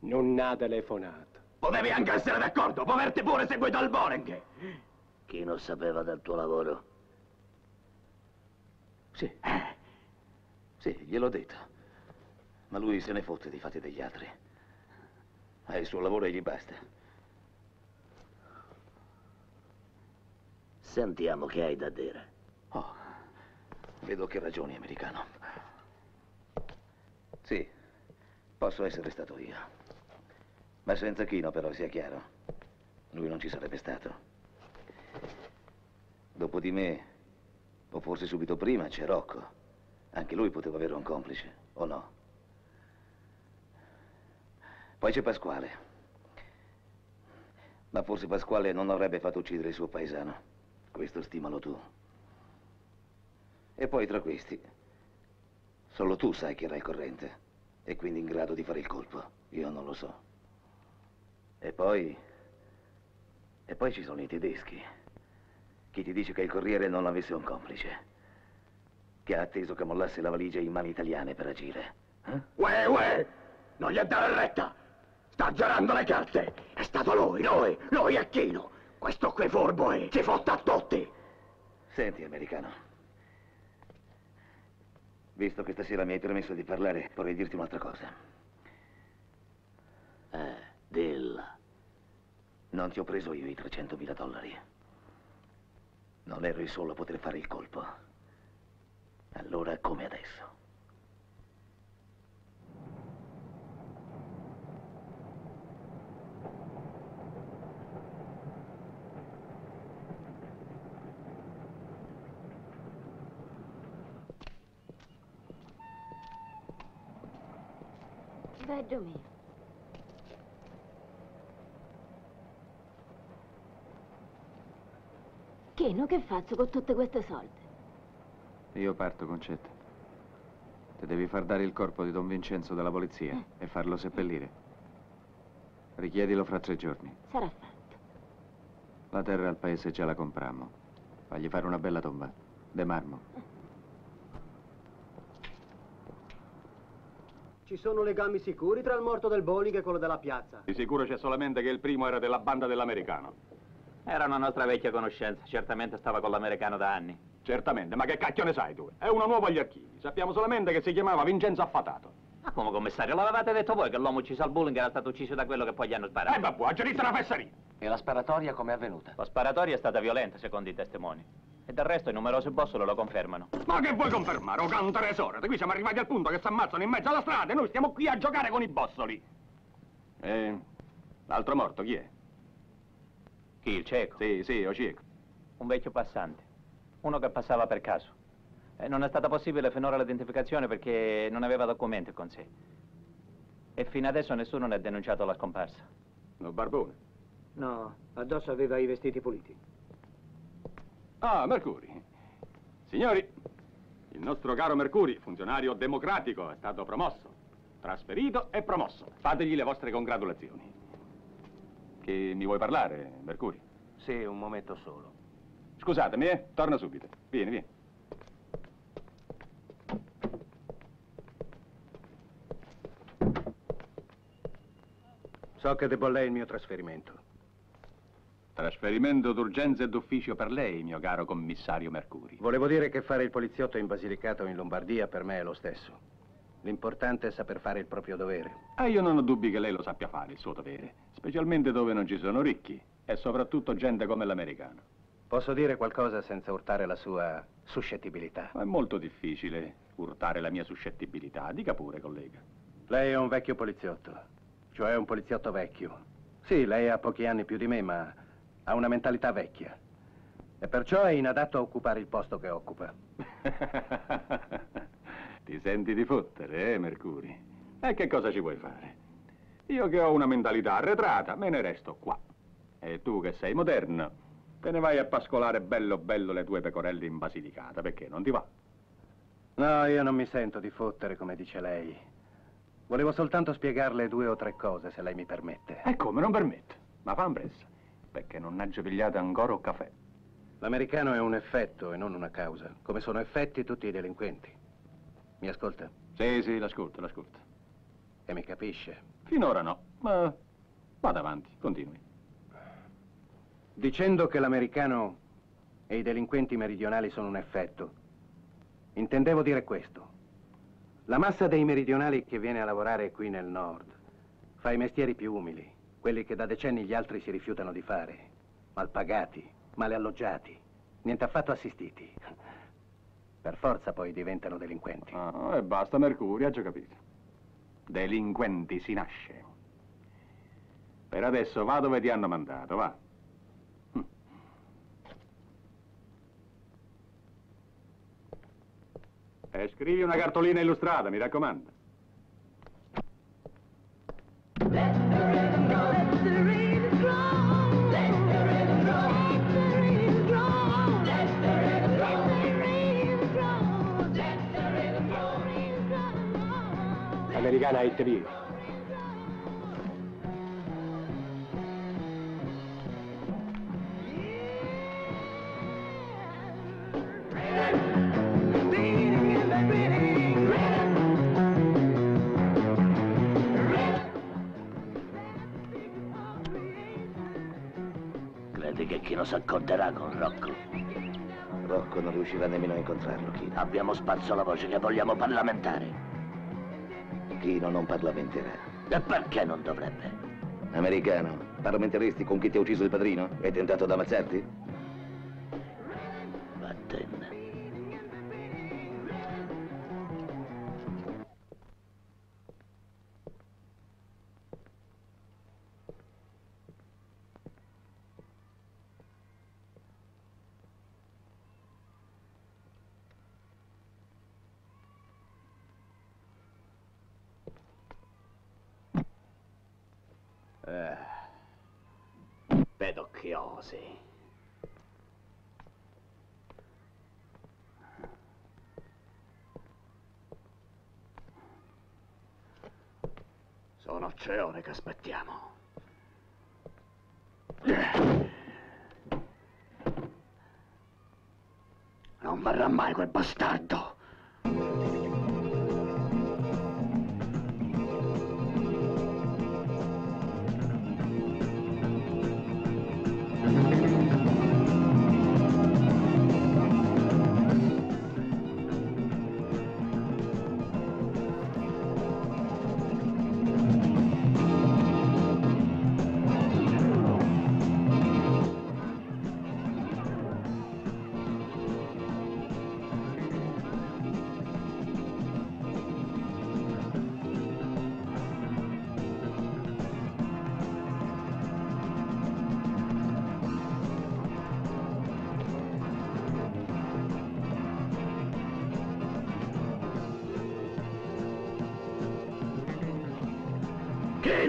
Non ha telefonato. Potevi anche essere d'accordo, può averti pure seguito al Boring. Chino sapeva del tuo lavoro. Sì. Sì, gliel'ho detto. Ma lui se ne fotte dei fatti degli altri. Ha il suo lavoro e gli basta. Sentiamo che hai da dire. Oh, vedo che ragioni, americano. Sì, posso essere stato io. Ma senza Chino, però, sia chiaro. Lui non ci sarebbe stato. Dopo di me, o forse subito prima, c'è Rocco. Anche lui poteva avere un complice, o no? Poi c'è Pasquale. Ma forse Pasquale non avrebbe fatto uccidere il suo paesano. Questo stimalo tu. E poi tra questi, solo tu sai che era il corrente e quindi in grado di fare il colpo. Io non lo so. E poi... E poi ci sono i tedeschi. Chi ti dice che il corriere non avesse un complice? Che ha atteso che mollasse la valigia in mani italiane per agire. Eh? Uè, uè! Non gli dare retta! Sta girando le carte! È stato lui, lui, lui e Chino! Questo qui furbo è, ci fotta a tutti! Senti, americano. Visto che stasera mi hai permesso di parlare, vorrei dirti un'altra cosa. Eh, dilla. Non ti ho preso io i 300.000 dollari. Non ero il solo a poter fare il colpo. Allora, come adesso? Veggio mio. Chino, che faccio con tutte queste soldi? Io parto, Concetta. Ti devi far dare il corpo di Don Vincenzo dalla polizia e farlo seppellire. Richiedilo fra tre giorni. Sarà fatto. La terra al paese già la comprammo. Fagli fare una bella tomba. De marmo. Ci sono legami sicuri tra il morto del bowling e quello della piazza. Di sicuro c'è solamente che il primo era della banda dell'americano. Era una nostra vecchia conoscenza, certamente stava con l'americano da anni. Certamente, ma che cacchio ne sai tu? È uno nuovo agli archivi. Sappiamo solamente che si chiamava Vincenzo Affatato. Ma come commissario, l'avevate detto voi che l'uomo ucciso al bullying era stato ucciso da quello che poi gli hanno sparato? Eh, babbo, ha gerito una fesseria. E la sparatoria com'è avvenuta? La sparatoria è stata violenta, secondo i testimoni. E del resto i numerosi bossolo lo confermano. Ma che vuoi confermare, o canto resorte? Qui siamo arrivati al punto che si ammazzano in mezzo alla strada e noi stiamo qui a giocare con i bossoli. E l'altro morto chi è? Chi, il cieco? Sì, sì, o cieco. Un vecchio passante. Uno che passava per caso. E non è stata possibile finora l'identificazione perché non aveva documenti con sé. E fino adesso nessuno ne ha denunciato la scomparsa. No, Barbone. No, addosso aveva i vestiti puliti. Ah, Mercuri. Signori, il nostro caro Mercuri, funzionario democratico, è stato promosso, trasferito e promosso. Fategli le vostre congratulazioni. Che mi vuoi parlare, Mercuri? Sì, un momento solo. Scusatemi, eh, torno subito. Vieni, vieni. So che a lei il mio trasferimento. Trasferimento d'urgenza e d'ufficio per lei, mio caro commissario Mercuri. Volevo dire che fare il poliziotto in Basilicata o in Lombardia per me è lo stesso. L'importante è saper fare il proprio dovere. Ah, io non ho dubbi che lei lo sappia fare, il suo dovere. Specialmente dove non ci sono ricchi. E soprattutto gente come l'americano. Posso dire qualcosa senza urtare la sua suscettibilità? Ma è molto difficile urtare la mia suscettibilità. Dica pure, collega. Lei è un vecchio poliziotto. Cioè un poliziotto vecchio. Sì, lei ha pochi anni più di me, ma ha una mentalità vecchia. E perciò è inadatto a occupare il posto che occupa. Ti senti di fottere, eh, Mercuri? E che cosa ci vuoi fare? Io che ho una mentalità arretrata, me ne resto qua. E tu che sei moderno, te ne vai a pascolare bello bello le tue pecorelle in Basilicata, perché non ti va? No, io non mi sento di fottere, come dice lei. Volevo soltanto spiegarle due o tre cose, se lei mi permette. E come, non permetto? Ma fa impressa, perché non ha pigliato ancora un caffè. L'americano è un effetto e non una causa, come sono effetti tutti i delinquenti. Mi ascolta? Sì, sì, l'ascolto, l'ascolto. E mi capisce? Finora no, ma vada avanti, continui. Dicendo che l'americano e i delinquenti meridionali sono un effetto, intendevo dire questo. La massa dei meridionali che viene a lavorare qui nel nord fa i mestieri più umili, quelli che da decenni gli altri si rifiutano di fare, mal pagati, male alloggiati, niente affatto assistiti. Per forza poi diventano delinquenti. Ah, e basta, Mercurio, ha già capito. Delinquenti si nasce. Per adesso va dove ti hanno mandato, va. E scrivi una cartolina illustrata, mi raccomando. Americana hit TV. Credi che chi non si accorderà con Rocco? Rocco non riuscirà nemmeno a incontrarlo, Chino. Abbiamo sparso la voce che vogliamo parlamentare. Chino non parlamenterà. E perché non dovrebbe? Americano, parlamenteresti con chi ti ha ucciso il padrino? Hai tentato di ammazzarti? Tre ore che aspettiamo. Non verrà mai quel bastardo.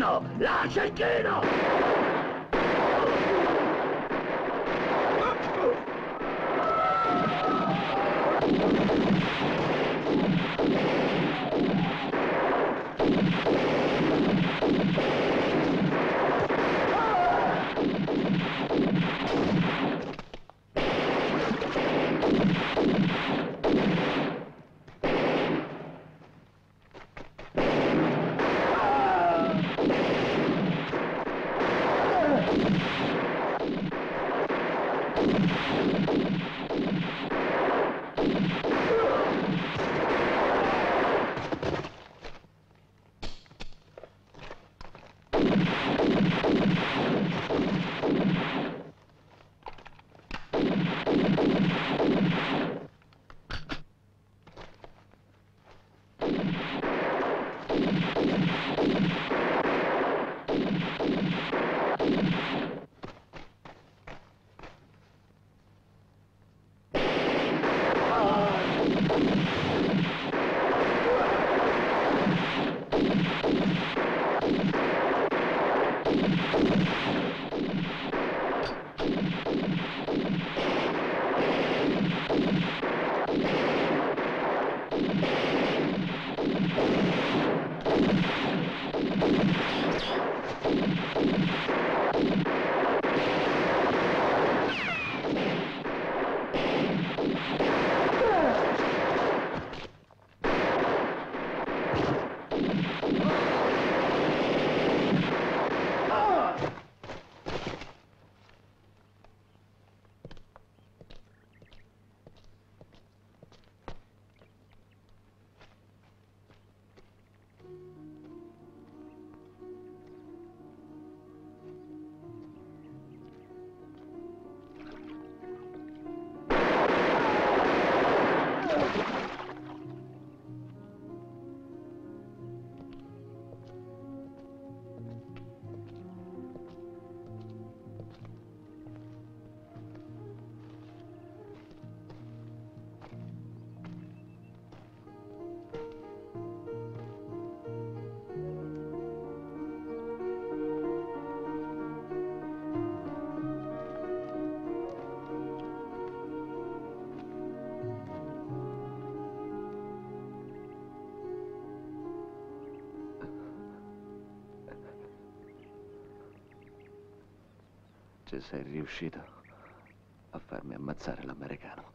Chino! Lascia il Ci sei riuscito a farmi ammazzare l'americano.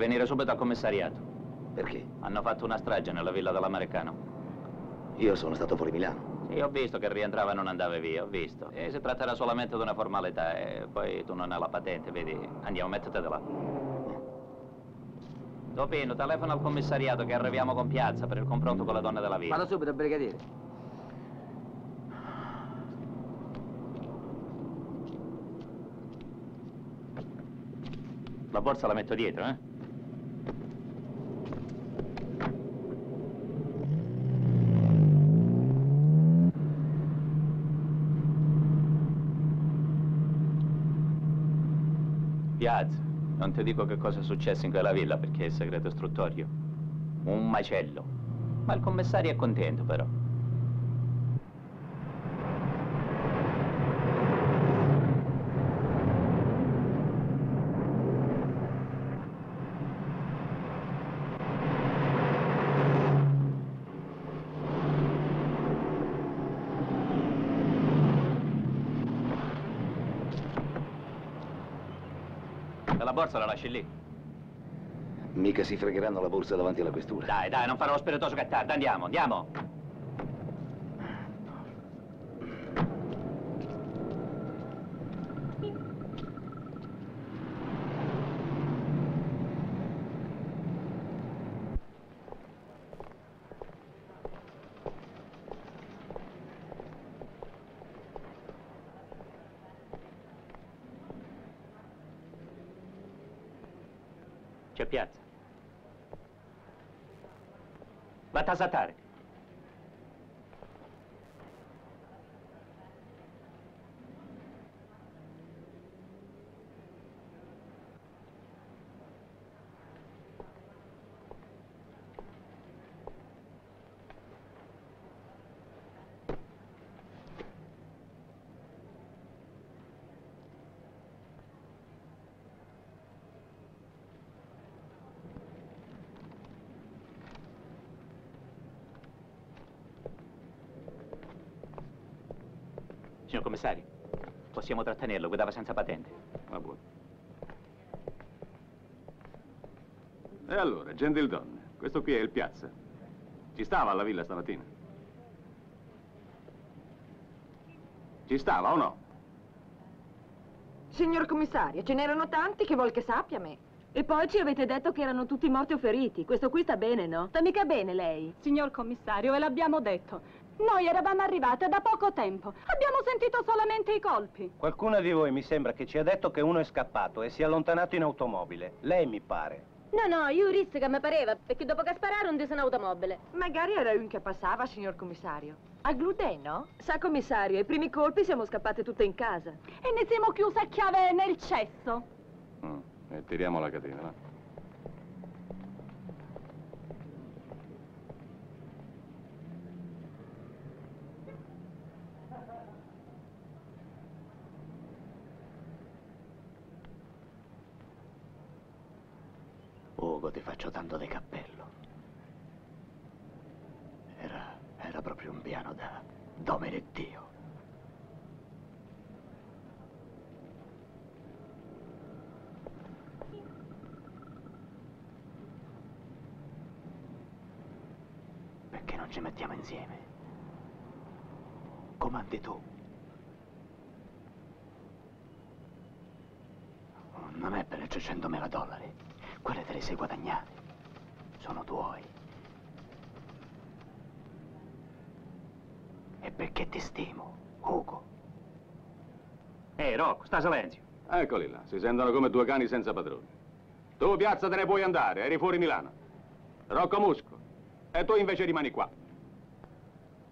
Venire subito al commissariato. Perché? Hanno fatto una strage nella villa dell'americano. Io sono stato fuori Milano. Sì, ho visto che rientrava e non andava via, ho visto. E si tratterà solamente di una formalità e poi tu non hai la patente, vedi? Andiamo, mettete là. Topino, telefona al commissariato che arriviamo con piazza per il confronto con le donne della villa. Vado subito, brigadiere. La borsa la metto dietro, eh? Piazza, non ti dico che cosa è successo in quella villa perché è segreto istruttorio. Un macello. Ma il commissario è contento però. E la lasci lì. Mica si fregheranno la borsa davanti alla questura. Dai, dai, non farò lo spiritoso che è tardi, andiamo, andiamo. C'è piazza. Va a tasatare. Signor commissario, possiamo trattenerlo, guidava senza patente. Va buono. E allora, gentildonne, questo qui è il piazza. Ci stava alla villa stamattina? Ci stava o no? Signor commissario, ce n'erano tanti che vuol che sappia me. E poi ci avete detto che erano tutti morti o feriti. Questo qui sta bene, no? Sta mica bene lei. Signor commissario, ve l'abbiamo detto. Noi eravamo arrivate da poco tempo. Abbiamo sentito solamente i colpi. Qualcuno di voi mi sembra che ci ha detto che uno è scappato e si è allontanato in automobile. Lei mi pare. No, no, io che mi pareva, perché dopo che spararono disse un'automobile. Magari era un che passava, signor commissario. A gluten, no? Sa, commissario, ai primi colpi siamo scappate tutte in casa. E ne siamo chiuse a chiave nel cesso. Mm, E tiriamo la catena, va. Ugo, ti faccio tanto di cappello. Era, era proprio un piano da domine Dio. Perché non ci mettiamo insieme? Comandi tu. Non è per 300.000 dollari. Quelle te le sei guadagnate. Sono tuoi. E perché ti stimo, Ugo? Ehi, Rocco, sta silenzio. Eccoli là, si sentono come due cani senza padrone. Tu, piazza, te ne puoi andare, eri fuori Milano. Rocco Musco, E tu invece rimani qua.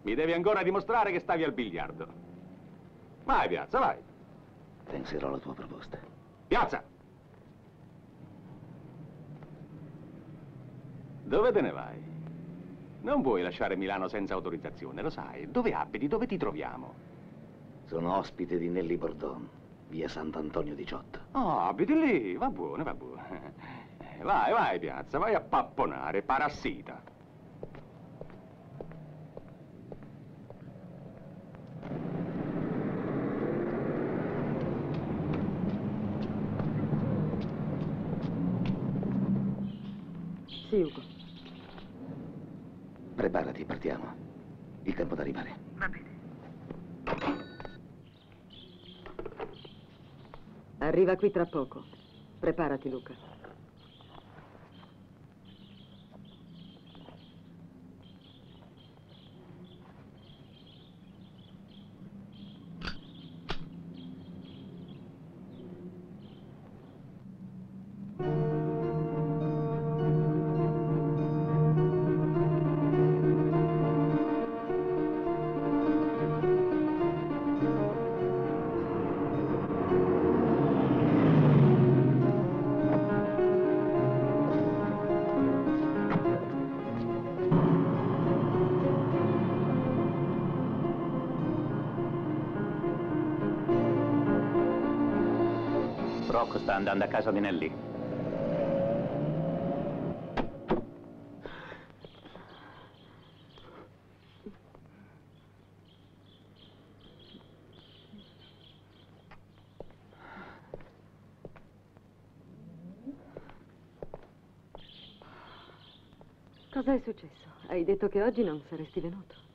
Mi devi ancora dimostrare che stavi al biliardo. Vai, Piazza, vai. Penserò alla tua proposta. Piazza! Dove te ne vai? Non puoi lasciare Milano senza autorizzazione, lo sai. Dove abiti? Dove ti troviamo? Sono ospite di Nelly Bordon, via Sant'Antonio 18. Oh, abiti lì, va buono, va buono. Eh, Vai, vai, Piazza, vai a papponare, parassita. Sì, Ugo. Preparati, partiamo. Il tempo d'arrivare. Va bene. Arriva qui tra poco. Preparati, Luca. Andando a casa di Nelly. Cosa è successo? Hai detto che oggi non saresti venuto.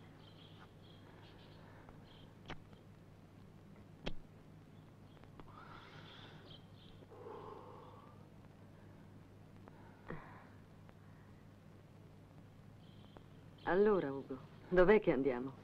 Allora, Ugo, dov'è che andiamo?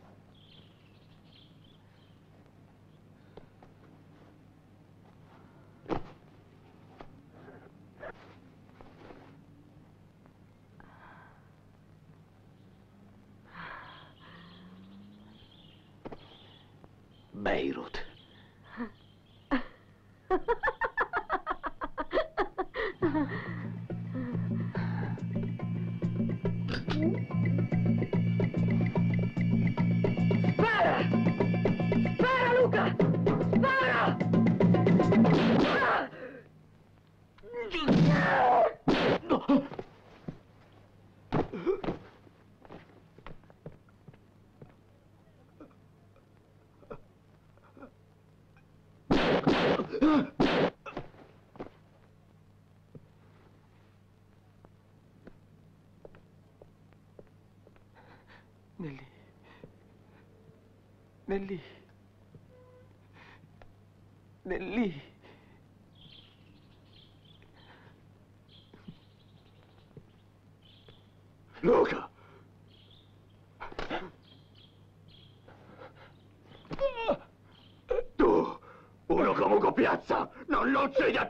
Nelly. Nelly. Luca! Tu, uno Ugo Piazza, non lo uccidi a